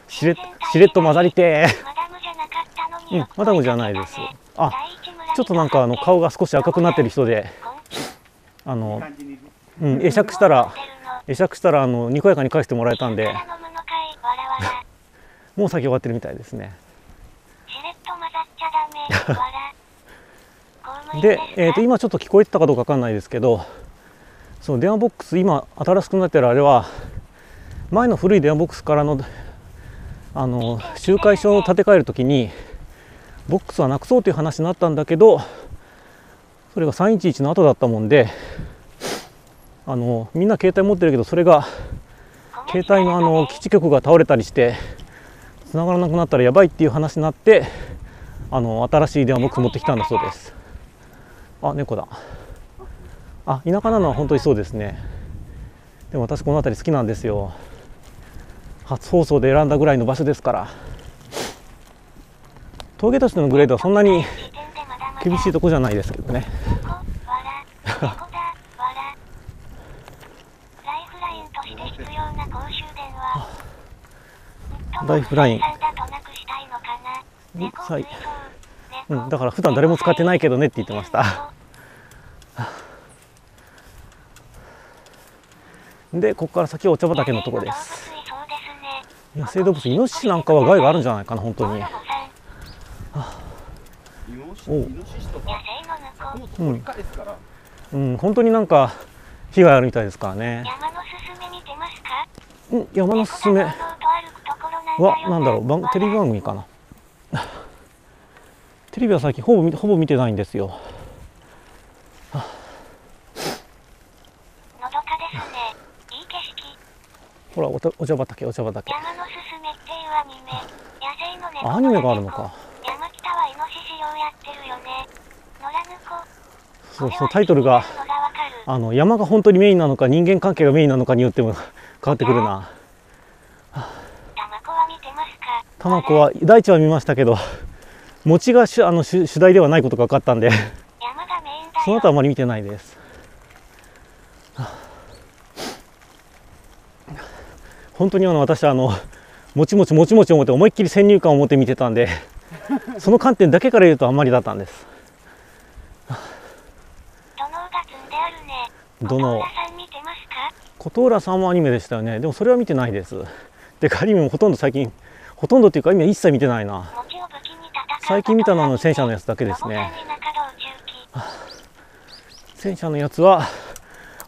しれっしれっと混ざりてーマダムじゃなかったのにうんマダムじゃないです。あちょっとなんかあの顔が少し赤くなってる人で。あの、うん、会釈したら会釈したらあのにこやかに返してもらえたんで。もう先終わってるみたいですね。でえー、と今ちょっと聞こえてたかどうかわかんないですけどその電話ボックス今新しくなってるあれは前の古い電話ボックスからのあの集会所を建て替えるときにボックスはなくそうという話になったんだけどそれが311の後だったもんであのみんな携帯持ってるけどそれが携帯のあの基地局が倒れたりして繋がらなくなったらやばいっていう話になってあの新しい電話ボックス持ってきたんだそうです。あ猫だ。あ田舎なのは本当にそうですね。でも私この辺り好きなんですよ。初放送で選んだぐらいの場所ですから。峠としてのグレードはそんなに厳しいとこじゃないですけどね。ライフライン。として必要な公衆電話ライフラインさんだとなくしたい。ううん、だから普段誰も使ってないけどねって言ってました。でここから先はお茶畑のとこです野生動物イノシシなんかは害があるんじゃないかな本当に。イノシおうううん。うん本当になんか被害あるみたいですからね。山のすすめ見てますかうん山のすすめ。はなんだろう番テレビ番組かな。テレビは最近ほぼ見ほぼ見てないんですよのどかですねいい景色ほらお茶お茶畑お茶畑。山のすすめっていうアニメ野生の猫あアニメがあるのか。山北はイノシシをやってるよね。野良猫。そうそうタイトルがあの山が本当にメインなのか人間関係がメインなのかによっても変わってくるな。タマコは見てますか？タマコは大地は見ましたけど餅が主あの主主題ではないことが分かったんで。山がメインだよ。その後あまり見てないです本当にあの私はあのもちもちもちもち思って思いっきり先入観を持って見てたんで その観点だけから言うとあんまりだったんです。土のうが積んであるね。どの小田さん見てますか？琴浦さんもアニメでしたよね。でもそれは見てないです。でアニメもほとんど最近ほとんどっていうか今一切見てないな。最近見たのはあの戦車のやつだけですね。戦車のやつは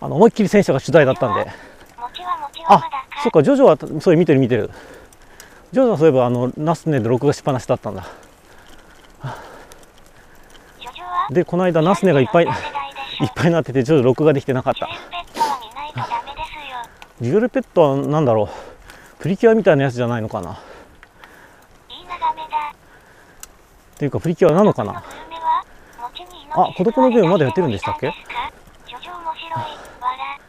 あの思いっきり戦車が主題だったんで。あそっかジョジョはそういう見てる見てる。ジョジョはそういえばあのナスネで録画しっぱなしだったんだ。でこの間ナスネがいっぱいいっぱいになっててジョジョ録画できてなかった。ジュエルペットは何だろう。プリキュアみたいなやつじゃないのかな。いい眺めだ。っていうかプリキュアなのかな。あ孤独のゲームまだやってるんでしたっけジョジョ面白いわら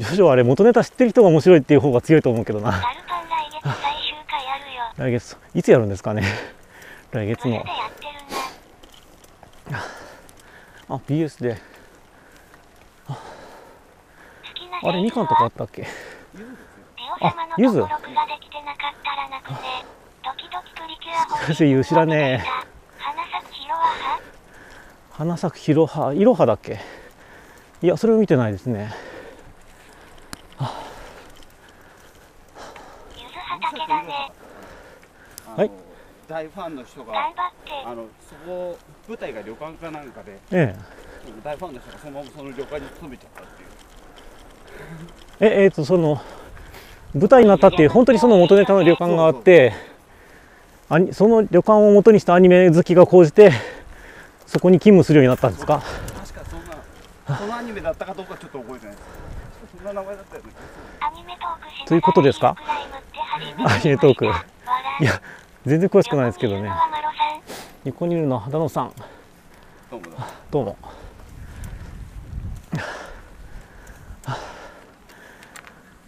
ジョジョはあれ元ネタ知ってる人が面白いっていう方が強いと思うけどな。来月いつやるんですか。ね来月の。あ BS で。あれみかんとかあったっけ？あゆず。先生知らねえ。花咲くヒロアハ。花咲くひろはいろはだっけ？いやそれを見てないですねゆず畑だねあのはい。大ファンの人があのそこ舞台が旅館かなんかでえ大ファンの人がそのままその旅館に勤めちゃったっていう。ええーとその舞台になったっていう本当にその元ネタの旅館があってその旅館を元にしたアニメ好きが高じてそこに勤務するようになったんですか？確かそんなそのアニメだったかどうかちょっと覚えてないです。そんな名前だったよねアニメトークしということですか？クライムって初めてアニメトーク。笑いや全然詳しくないですけどね。横にいるのは秦野さん。どうも。どうも。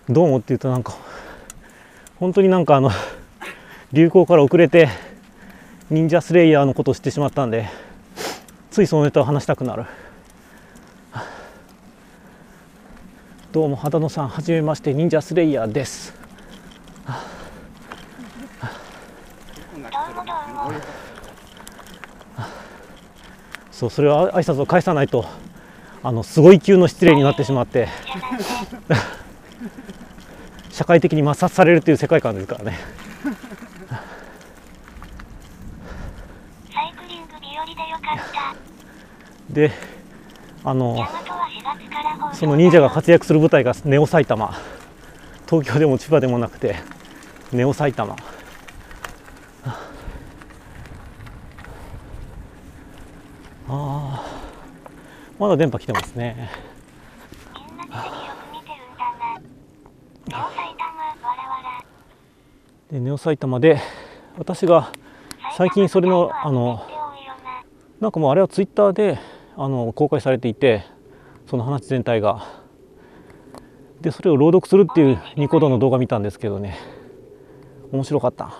どうもって言うとなんか本当になんかあの流行から遅れて忍者スレイヤーのことを知ってしまったんでついそのネタを話したくなる。どうも秦野さん。はじめまして忍者スレイヤーですどうもどうもそうそれは挨拶を返さないとあのすごい級の失礼になってしまって 社会的に抹殺されるという世界観ですからね。サイクリング日和でよかった。であのヤマトは4月から放送その忍者が活躍する舞台がネオ埼玉。東京でも千葉でもなくてネオ埼玉ああまだ電波来てますね。でネオ埼玉で私が最近それのあのなんかもうあれはツイッターであの公開されていてその話全体が。でそれを朗読するっていうニコ動の動画見たんですけどね。面白かった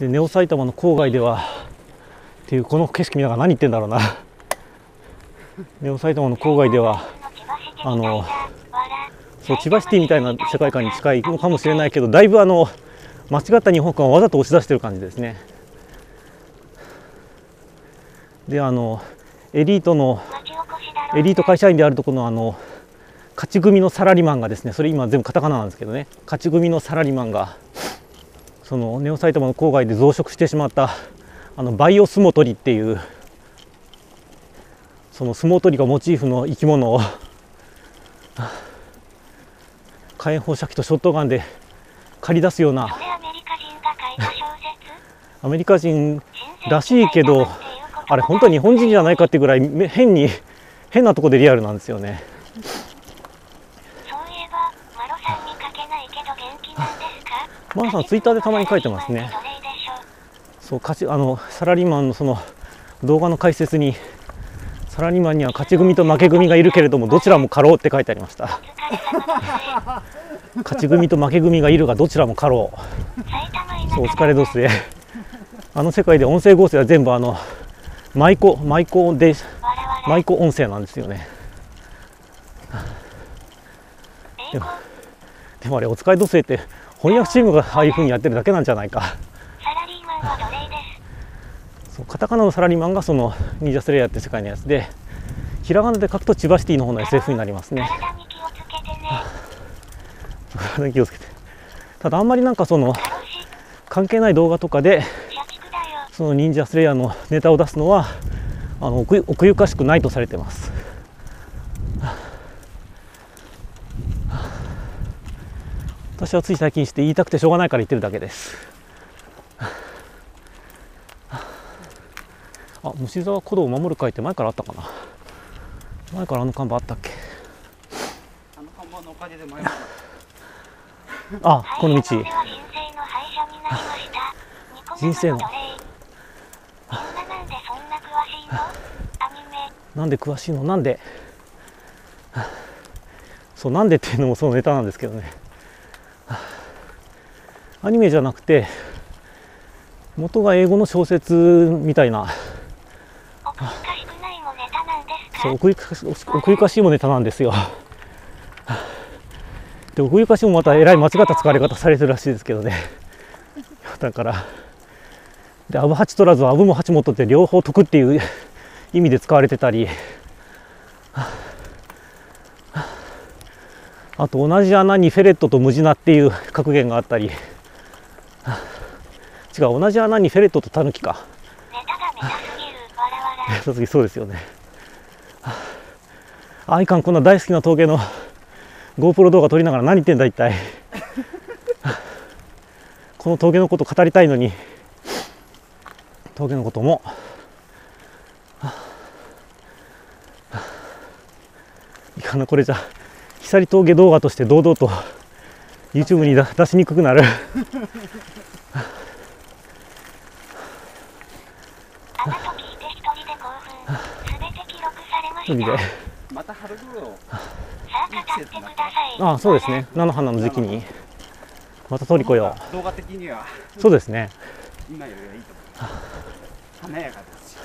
でネオ埼玉の郊外ではっていうこの景色見ながら何言ってんだろうな。ネオ埼玉の郊外ではあのそう千葉シティみたいな世界観に近いのかもしれないけどだいぶあの間違った日本観をわざと押し出してる感じですね。であのエリートのエリート会社員であるところのあの勝ち組のサラリーマンがですねそれ今全部カタカナなんですけどね。勝ち組のサラリーマンがそのネオ埼玉の郊外で増殖してしまったあのバイオスモトリっていうその相撲取りがモチーフの生き物を火炎放射器とショットガンで駆り出すようなアメリカ人らしいけどあれ本当は日本人じゃないかってぐらいめ変に変なとこでリアルなんですよねそういえばマロさん見かけないけど元気なんですかマロさんツイッターでたまに書いてますね。そう勝ちあのサラリーマンのその動画の解説にサラリーマンには勝ち組と負け組がいるけれどもどちらも過労って書いてありました。勝ち組と負け組がいるがどちらも過労そうお疲れどすであの世界で音声合成は全部あのマイコマイコでわらわらマイコ音声なんですよね。英語でもあれお疲れどすって翻訳チームがああいう風にやってるだけなんじゃないか。サラリーマンは奴隷です。そうカタカナのサラリーマンがその忍者スレイヤーって世界のやつでひらがなで書くと千葉シティの方の SF になりますね。体に気をつけてね。体に気をつけて。ただあんまりなんかその関係ない動画とかでその忍者スレイヤーのネタを出すのはあの奥奥ゆかしくないとされてます私はつい最近して言いたくてしょうがないから言ってるだけです。あ虫沢古道を守る会って前からあったかな。前からあの看板あったっけ。あの看板のおかげで前もあ この道。人生の。廃車になりました。ニコ人生の生奴隷みんななんでそんな詳しいのアニメ。なんで詳しいの？なんで？そうなんでっていうのもそのネタなんですけどねアニメじゃなくて元が英語の小説みたいな。奥ゆかしくないもネタなんですか？そう奥ゆかし奥ゆかしいもネタなんですよ。で奥ゆかしいもまたえらい間違った使われ方されてるらしいですけどね。だから。でアブハチ取らずアブもハチも取って両方得っていう意味で使われてたり。あと同じ穴にフェレットとムジナっていう格言があったり 違う同じ穴にフェレットとタヌキか。ネタが見 そうですよね。ああいかんこんな大好きな峠の GoPro 動画撮りながら何言ってんだ一体。この峠のこと語りたいのに。峠のことも。いかんなこれじゃ。鎖峠動画として堂々と YouTube に出出しにくくなる。あいて一人で興奮すべて記録されました。また春頃さあ語ってください。ああそうですね。菜の花の時期に。また取り来よ動画的には。うそうですね。今よりはいいと思います。華やかです。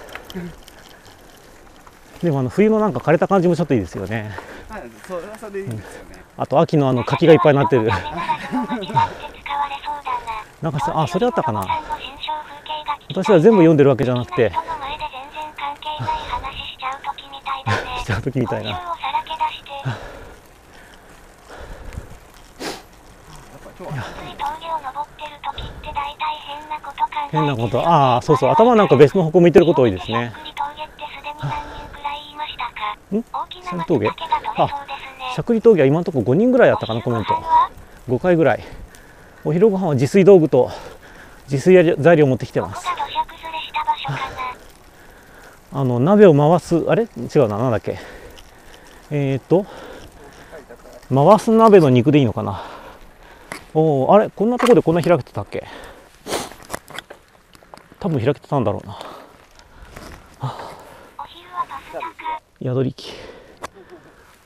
しでもあの冬のなんか枯れた感じもちょっといいですよね。はいそれはそれでいいですよね、あと秋のあの柿がいっぱいになってる。なんかさあそれあったかな。私は全部読んでるわけじゃなくて。しちゃう時みたいな。変なこと。ああそうそう。頭なんか別の方向向いてること多いですねん？大きな松しゃくり峠茸が取れそうですね。しゃくり峠は今のところ5人ぐらいやったかなコメントお昼ご飯は5回ぐらい。お昼ご飯は自炊道具と自炊材料持ってきてます。あの鍋を回すあれ？違うななんだっけ？えー、っと回す鍋の肉でいいのかな？おおあれ？こんなとこでこんな開けてたっけ？多分開けてたんだろうなお昼はパスタか宿り機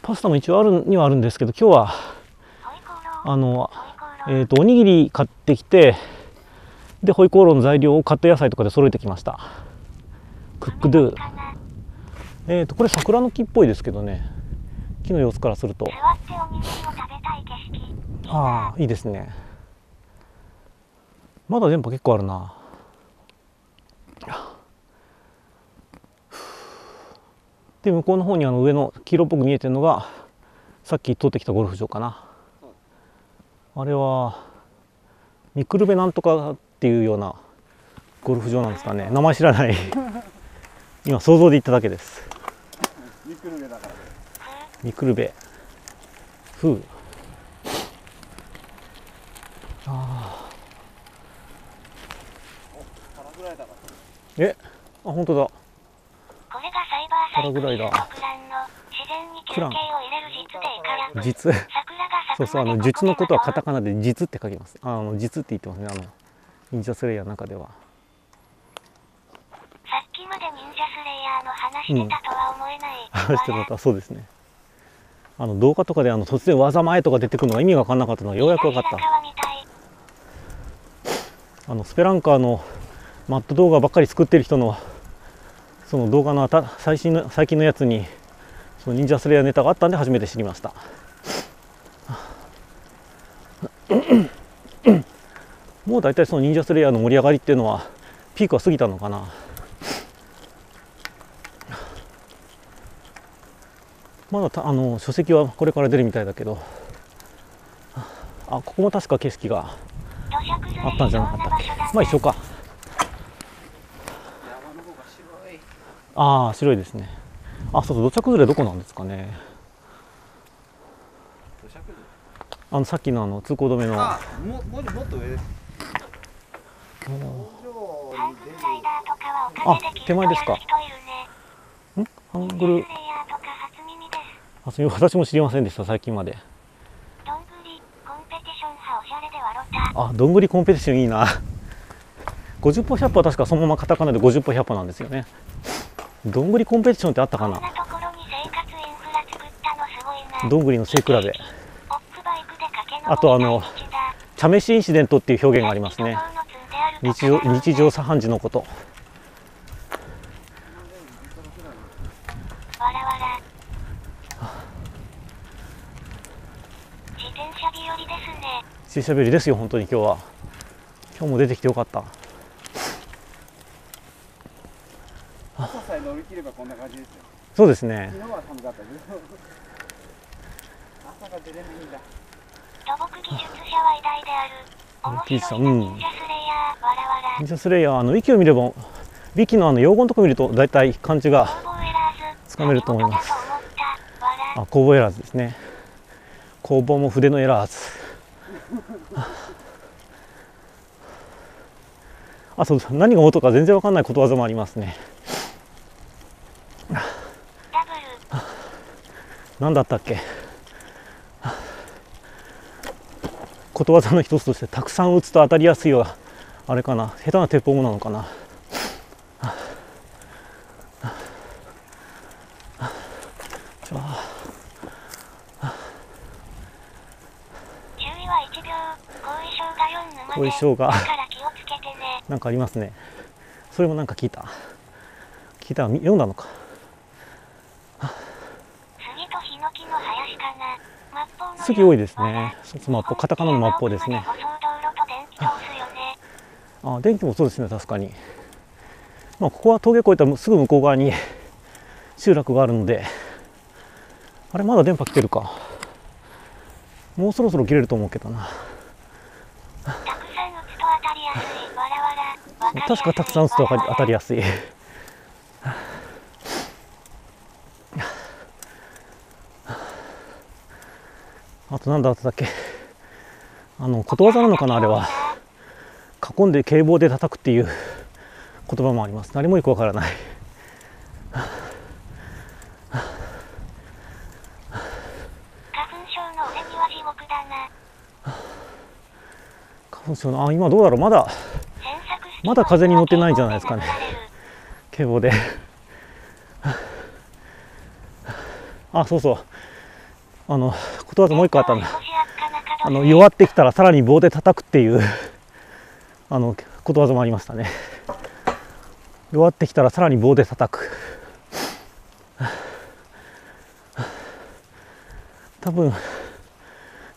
パスタも一応あるにはあるんですけど今日はあのえー、とおにぎり買ってきてでホイコーローの材料をカット野菜とかで揃えてきました。クックドゥ。えー、とこれ桜の木っぽいですけどね。木の様子からすると。ああいいですね。まだ電波結構あるなで向こうの方にあの上の黄色っぽく見えてるのがさっき通ってきたゴルフ場かな。あれはミクルベなんとかっていうようなゴルフ場なんですかね。名前知らない。今想像で言っただけです。ミクルメだから。ミクルベフーあパラグライダーがー。え？あ本当だ。これがサイバーサイクルパラグの自然に休憩を入れる実でいから実。桜がそうそうあの術のことはカタこカナで実って書きます。あの実って言ってますねあの忍者スレイヤーの中では。さっきまで忍者スレイヤーの話してたとは思えない、話してたことはそうですね。あの動画とかであの突然技前とか出てくるのが意味が分かんなかったのがようやく分かった。あのスペランカーのマット動画ばっかり作ってる人のその動画のた最新の最近のやつにその忍者スレイヤーネタがあったんで初めて知りました。もう大体その忍者スレイヤーの盛り上がりっていうのはピークは過ぎたのかな。まだたあの書籍はこれから出るみたいだけど。あここも確か景色があったんじゃなかったっけ？まあ一緒か山の方が白いああ白いですね。あそうそう土砂崩れどこなんですかね。土砂崩れ？あのさっきのあの通行止めの。あもももっと上です。あ手前ですか。とやる人いるね。ハングルプレイヤーとか初耳です。あそういう私も知りませんでした最近まで。どんぐりコンペティション派おしゃれで笑った。あどんぐりコンペティションいいな。50歩100歩は確かそのままカタカナで50歩100歩なんですよねどんぐりコンペティションってあったかな？どんぐりの背比べ。あとあの茶飯インシデントっていう表現がありますね。日常日常茶飯事のこと。自転車日和ですね。自転車日和ですよ本当に今日は。今日も出てきてよかった朝さえ乗り切ればこんな感じですよ。そうですね。昨日は寒かったけど朝が出れないんだ。土木技術者は偉大である。面白いなうん忍者スレイヤーわらわら忍者スレイヤーあの息を見ればビキのあの用語のとこ見ると大体漢字が。つかめると思います。あ工房エラーズですね工房も筆のエラーズあそう何が元か全然わかんないことわざもありますね。何だったっけ？ことわざの一つとしてたくさん打つと当たりやすいはあれかな。下手な鉄砲なのかな。じゃあ注意は1秒。後遺症が4沼で。後遺症が。だから気をつけてね。なんかありますね。それもなんか聞いた。聞いた。み読んだのか杉とヒノキの林かな。末法の次多いですね。そうそう末法カタカナの末法ですね。あ。電気もそうですね確かに。まあここは峠越えたらすぐ向こう側に 集落があるのであれまだ電波来てるか。もうそろそろ切れると思うけどな。確かたくさん打つと当たりやすいあと何だったっけ？あのことわざなのかな？あれは。囲んで警棒で叩くっていう。言葉もあります。何もよくわからない。花粉症の俺には地獄だな。花粉症のあ今どうだろう？まだまだ風に乗ってないんじゃないですかね。警棒で。あそうそうあのことわざもう一個あったんだ。あの弱ってきたらさらに棒で叩くっていうあのことわざもありましたね。弱ってきたらさらに棒で叩く。多分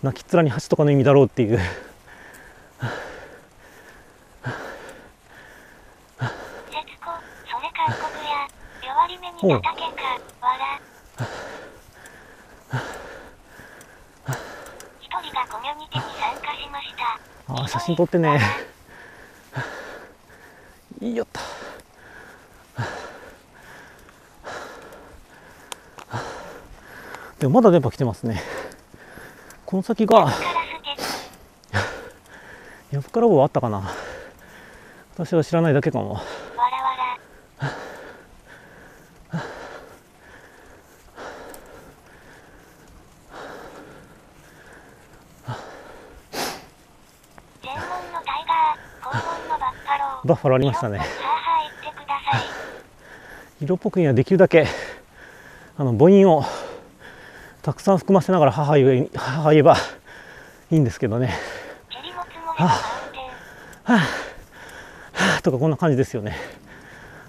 泣きっ面に蜂とかの意味だろうっていう。節子それ韓国や弱り目に叩けかわら一人がコミュニティに参加しましたあ写真撮ってね。いいよっと。でもまだ電波来てますね。この先が。ヤフ カラボはあったかな。私は知らないだけかもわらわら全門のタイガー黄門のバッファローバッファローありましたね。色っぽくにはできるだけあの母音をたくさん含ませながら母言え母言えばいいんですけどね。塵も積もればマウンテンはあ。とかこんな感じですよね。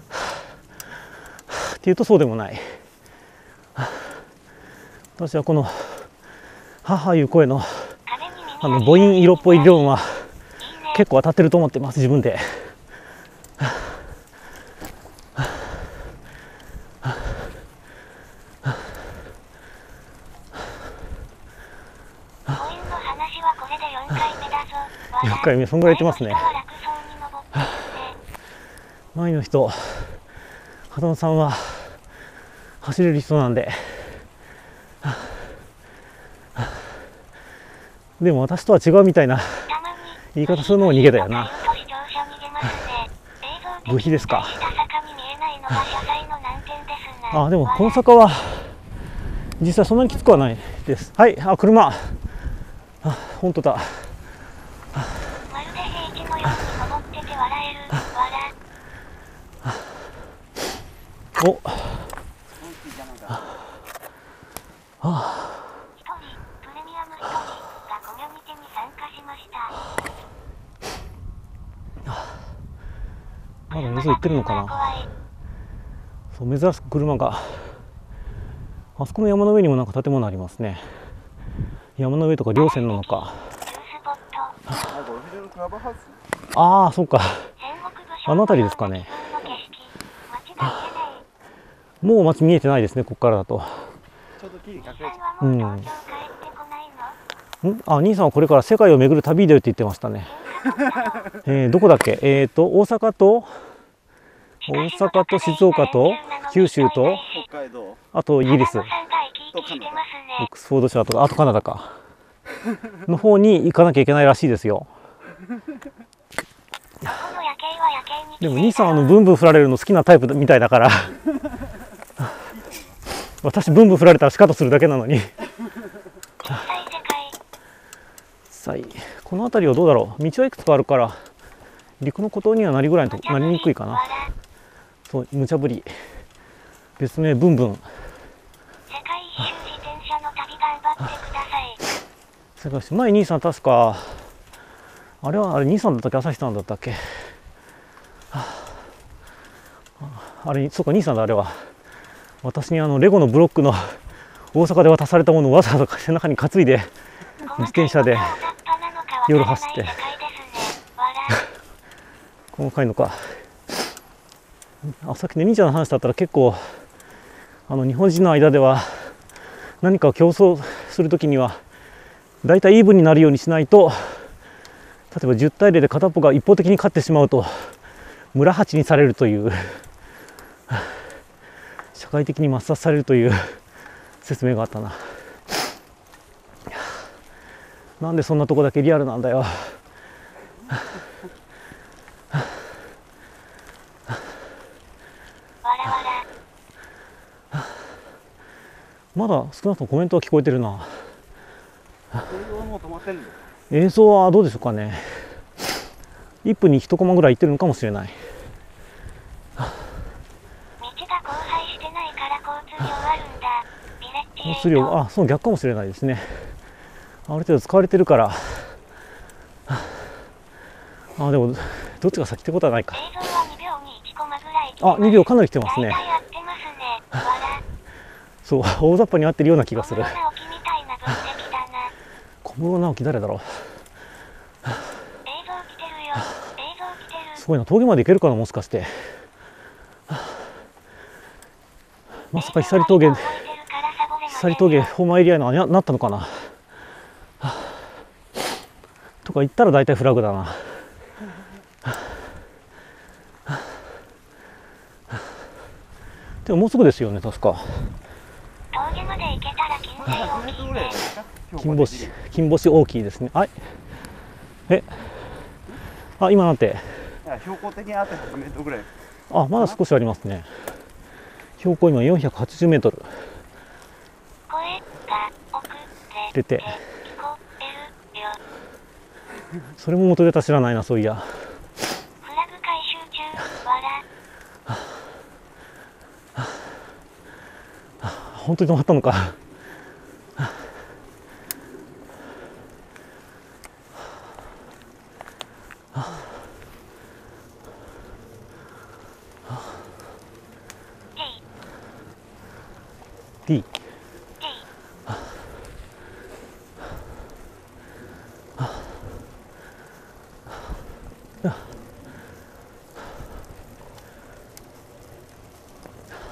はあ。っていうとそうでもない。はあ。私はこの母いう声のあの母音色っぽい理論は結構当たってると思ってます自分で4回目だぞ。わら4回目そんぐらい言ってますね。前の人は楽そうに登って。るね前の人畑野さんは走れる人なんで。でも私とは違うみたいな言い方するのも逃げだよな部品ですか。あでもこの坂は実際そんなにきつくはないです。はいあ車。あ本当だ。まるで平地のように登ってて笑えるわらお。本気邪魔だ一人プレミアム一人がコミュニティに参加しましたまだ映像行ってるのかな。そう珍しく車が。あそこの山の上にもなんか建物ありますね。山の上とか稜線なのか。ああそうか。あの辺りですかね。もう街見えてないですねここからだと。うん。ん。あ兄さんはこれから世界を巡る旅に出るって言ってましたね えー、どこだっけ？えっ、と大阪と？大阪と静岡と？九州と？北海道。あとイギリス。オックスフォードシャーとかあとカナダか。の方に行かなきゃいけないらしいですよ。でも兄さんあのブンブン振られるの好きなタイプみたいだから。私ブンブン振られたら仕方するだけなのに。さいこの辺りはどうだろう？道はいくつかあるから陸の孤島にはなりぐらいとなりにくいかな。そう無茶ぶり。別名ブンブン。世界一周自転車の旅頑張ってください前兄さん確かあれはあれ兄さんだったっけ？朝日さんだったっけ？ああれそうか兄さんだあれは。私にあのレゴのブロックの大阪で渡されたものをわざわざ背中に担いで自転車で夜走って。細かいのか。あさっきね兄ちゃんの話だったら結構あの日本人の間では何か競争するときには大体イーブンになるようにしないと例えば10対0で片っぽが一方的に勝ってしまうと村八にされるという社会的に抹殺されるという説明があったな。なんでそんなとこだけリアルなんだよ。まだ少なくともコメントは聞こえてるな。映像はもう止まってんの？映像はどうでしょうかね。1分に1コマぐらいいってるのかもしれない。道が交配してないから交通量あるんだ。ビレッジ交通量あその逆かもしれないですねある程度使われてるから。あでもどっちが先ってことはないか。あ2秒かなり来てますね。そう大雑把に合ってるような気がする。小室直樹誰だろう。映像来てるよ映像来てるすごいな峠まで行けるかなもしかして。まさか久峠久峠ホーマーエリアにななったのかな。とか言ったら大体フラグだな。でももうすぐですよね確か。峠まで行けたら金星大きいね。金星金星大きいですね。はい。えあ今なんて？標高的にあって100メートルぐらい。あまだ少しありますね。標高今480メートル。声が奥で出て。聞こえるよそれも元ネタ知らないなそういや。フラグ回収中わら本当に止まったのか。T D T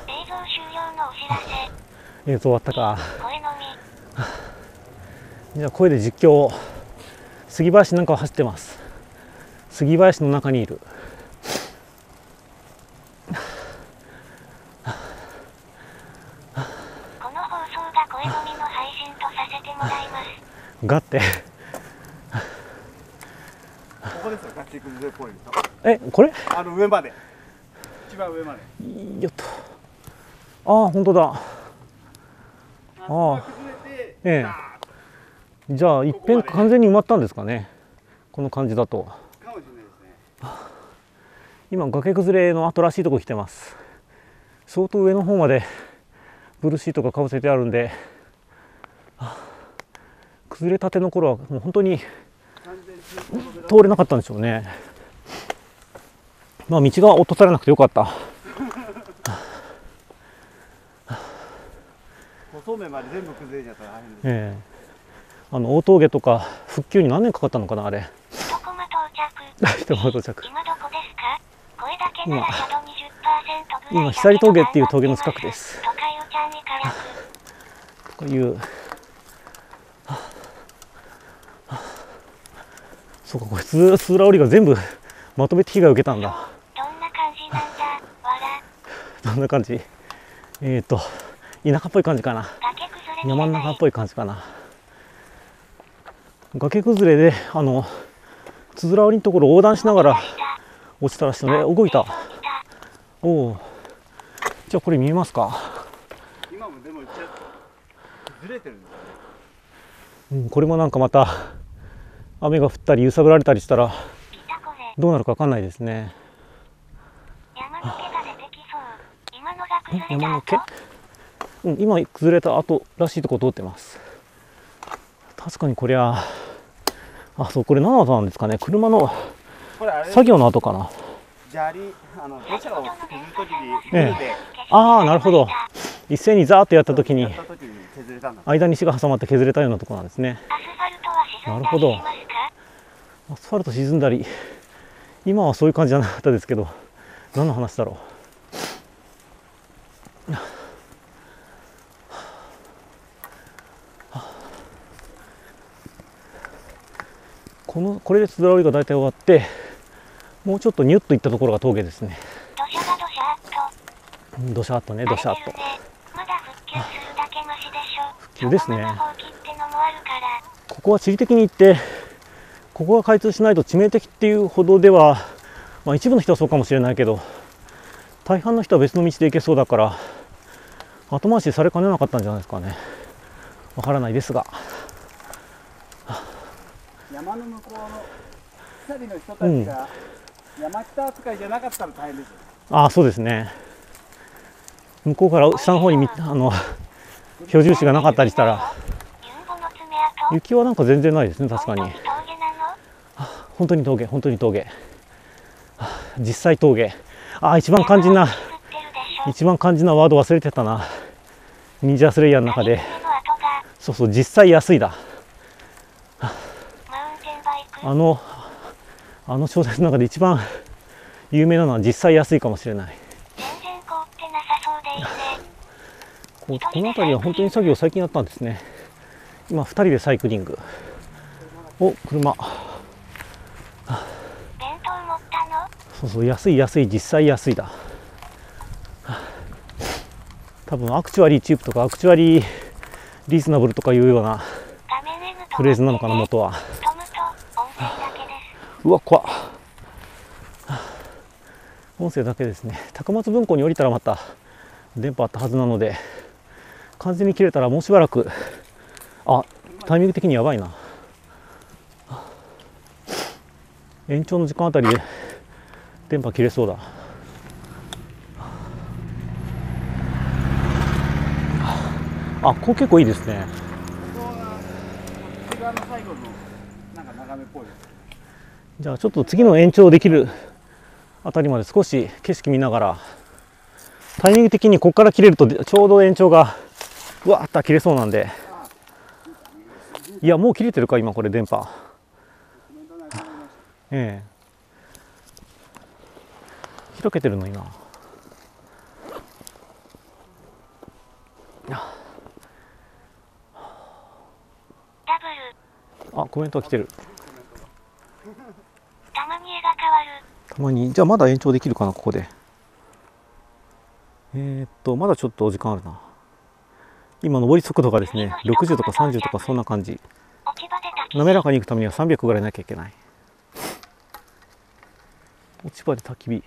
映像終了のお知らせ映像終わったか。声のみ。じゃあ声で実況。を杉林なんかを走ってます。杉林の中にいる。この放送が声のみの配信とさせてもらいます。がって。ここですよ崖崩れポイントえこれ？あの上まで。一番上まで。よっと。ああ本当だええ。じゃあ一遍完全に埋まったんですかね？この感じだと。今崖崩れの後らしいとこ来てます。相当上の方までブルーシートがかぶせてあるんで。崩れたての頃はもう本当に通行止めだ通れなかったんでしょうね。まあ道が落とされなくてよかった。細目まで全部崩れちゃったら大変です。ええ。あの大峠とか復旧に何年かかったのかなあれ。一コマ到着。一コマ到着。今どこですか？これだけなら今シャドウ20%ぐらい今久峠っていう峠の近くです。都会をちゃんに火薬とかいう。はあそうかこれスースーラオリが全部まとめて被害を受けたんだ。どんな感じなんだ？わどんな感じ？えっ、と田舎っぽい感じかな。山の中っぽい感じかな。崖崩れであのつづら折りのところ横断しながら落ちたらしいので動いた。おおじゃあこれ見えますか、今もでもずれてるんですよね。うん、これもなんかまた雨が降ったり揺さぶられたりしたらどうなるかわかんないですね。山の毛が出てきそう今崩れた後うん、今崩れた後らしいとこ通ってます。確かにこりゃあそうこれ何の跡なんですかね。車の作業の跡かな。砂利あの土砂を削るときにええ。ああなるほど。一斉にザーッとやったときに間に石が挟まって削れたようなところなんですね。アスファルトは沈んだりなるほどしますか？アスファルト沈んだり。今はそういう感じじゃなかったですけど何の話だろうこのこれでつづら折りが大体終わってもうちょっとニュッといったところが峠ですね。土砂が土砂っとねどしゃっと。まだ復旧するだけマシでしょ。復旧ですね。ここは地理的に言ってここが開通しないと致命的っていうほどでは、まあ、一部の人はそうかもしれないけど大半の人は別の道で行けそうだから後回しされかねなかったんじゃないですかね。わからないですが山の向こうの二人の人たちが山北扱いじゃなかったら大変ですよああそうですね。向こうから下の方にみあの居住地がなかったりしたら。雪はなんか全然ないですね確かに。本当に峠本当に峠。実際峠。ああ一番肝心な一番肝心なワード忘れてたな。忍者スレイヤーの中で。そうそう実際安いだ。あのあの小説の中で一番有名なのは実際安いかもしれない。全然凍ってなさそうでいいね。ここの辺りは本当に作業最近やったんですね。今2人でサイクリング。お車。弁当持ったの？そうそう安い安い実際安いだ。多分アクチュアリーチープとかアクチュアリーリーズナブルとかいうようなフレーズなのかな元はトムと音声だけですうわ怖音声だけですね。高松文庫に降りたらまた電波あったはずなので完全に切れたらもうしばらくあタイミング的にやばいな。延長の時間あたりで電波切れそうだ。あここ結構いいですねここが内側の最後のなんか眺めっぽいですじゃあちょっと次の延長できるあたりまで少し景色見ながらタイミング的にここから切れるとちょうど延長がうわーっと切れそうなんで。いやもう切れてるか今これ電波。ええ。開けてるの今。あコメントが来てる。たまに。じゃあまだ延長できるかなここで。えー、っとまだちょっとお時間あるな。今上り速度がですね60とか30とかそんな感じ。滑らかに行くためには300ぐらいなきゃいけない。落ち葉で焚き火。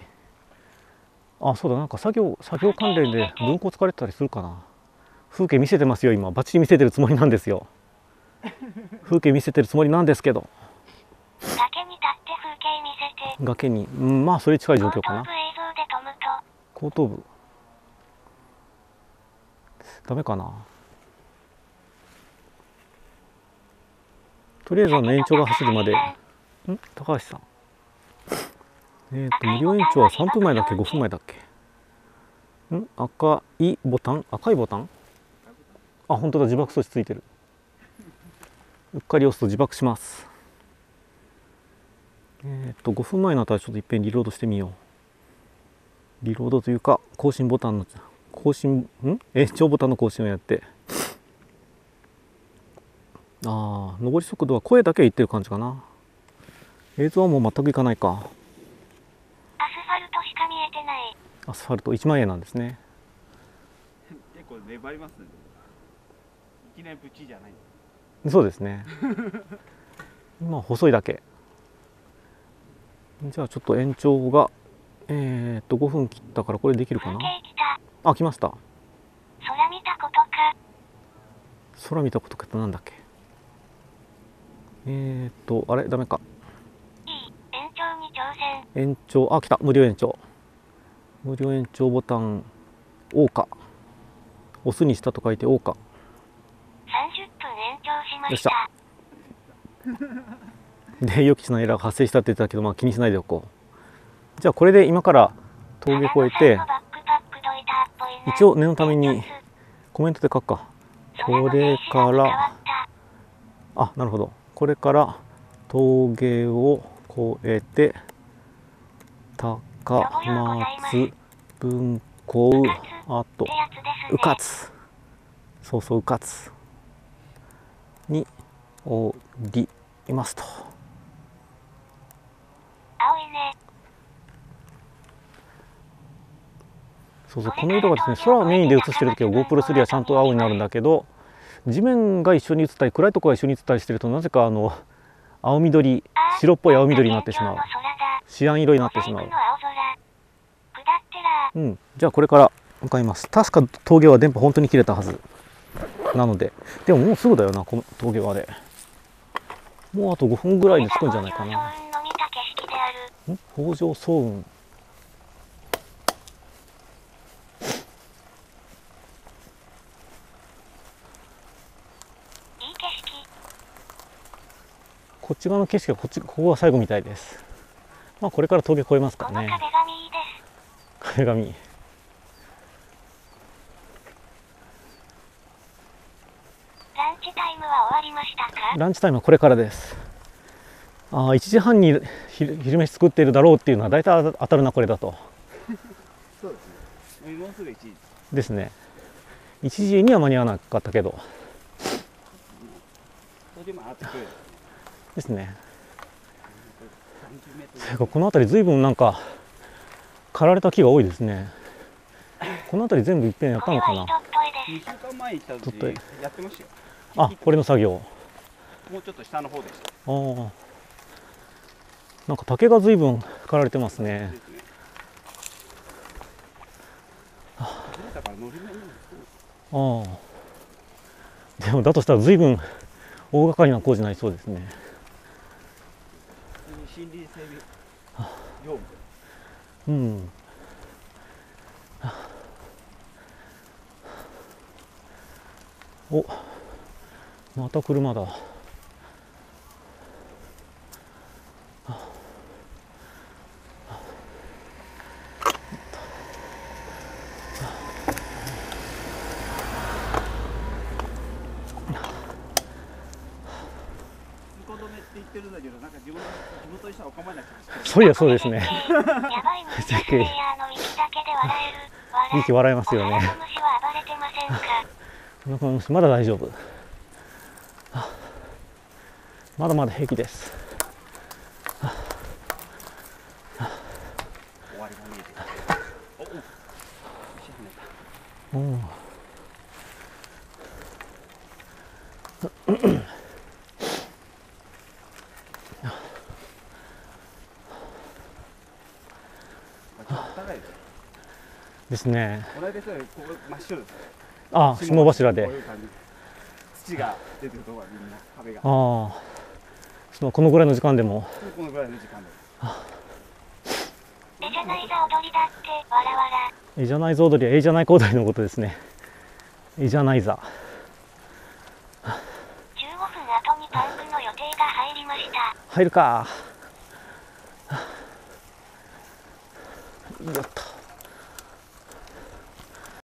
あそうだなんか作業作業関連で文庫使われてたりするかな。風景見せてますよ今。バッチリ見せてるつもりなんですよ。風景見せてるつもりなんですけど。崖に立っ見せて崖に。うんまあそれに近い状況かな。後頭部ダメかな。とりあえずあの延長が走るまで。ん。高橋さん。えっ、と無料延長は3分前だっけ？5分前だっけ？ん？赤いボタン？赤いボタン？あ本当だ。自爆装置ついてる。うっかり押すと自爆しますえっ、と5分前のあたりちょっといっぺんリロードしてみよう。リロードというか更新ボタンの更新ん？延長ボタンの更新をやって。ああ上り速度は声だけいってる感じかな。映像はもう全くいかないか。アスファルトしか見えてない。アスファルト1万円なんですね。結構粘りますね。いきなりプチじゃない。そうですね。今細いだけじゃあちょっと延長がえー、っと5分切ったからこれできるかな？あ来ました。空見たことか。空見たことかってなんだっけ？えー、っとあれ？ダメか。いい。延長に挑戦。延長。あ来た。無料延長。無料延長ボタン O か。オスにしたと書いて O か。30分延長しまし。よっした で予期しないエラーが発生したって言ってたけどまあ気にしないでおこう。じゃあこれで今から峠越えて一応念のためにコメントで書くか。これからあなるほど。これから峠を越えて高松文庫あとうかつ。そうそううかつに降りますと青いね。そうそうこの色がですね空をメインで映してる時は GoPro3 はちゃんと青になるんだけど地面が一緒に映ったり暗いところが一緒に映ったりしてるとなぜかあの青緑白っぽい青緑になってしまう。シアン色になってしまう。うん。じゃあこれから向かいます。確か峠は電波本当に切れたはず。なので。でももうすぐだよなこの峠までもうあと5分ぐらいで着くんじゃないかな。北条早雲いい景色。こっち側の景色がこっちここが最後みたいです。まあこれから峠越えますかこのらね壁紙いいです。壁紙ランチタイムは終わりましたか？ランチタイムはこれからです。ああ1時半に昼昼飯作っているだろうっていうのは大体当たるなこれだと。そうですね。もうすぐ1時。ですね。1時には間に合わなかったけど。それでも上がってく。るですね。30メートルてかこの辺り随分なんか刈られた木が多いですね。この辺り全部いっぺんやったのかな。これは人っぽいで2週間前に行った時ちょっとやってましたよあこれの作業。もうちょっと下の方でした。ああなんか竹が随分刈られてますね。ああでもだとしたら随分大掛かりな工事になりそうですね普通に森林整備業務うん。お。また車だ。ってるんだけどなんか自分の地元にしたらお構いなくてそういやそうですね。やばいむっちゃプレイヤーの息だけで笑える笑息笑いますよねお腹の虫は暴れてませんか？お腹の虫まだ大丈夫。あまだまだ平気です。終わりが見えてきた。うんまあちょっと高いですですね。この間そうここ真っ白ですあ霜柱で。土が出てるところがみんな壁が。ああ。そのこのぐらいの時間でも。このぐらいの時間でえじゃないざ踊りだってわらわらえじゃないぞ踊りはえじゃない小踊りのことですね。えじゃないざ15分後にパンクの予定が入りました。入るか。やった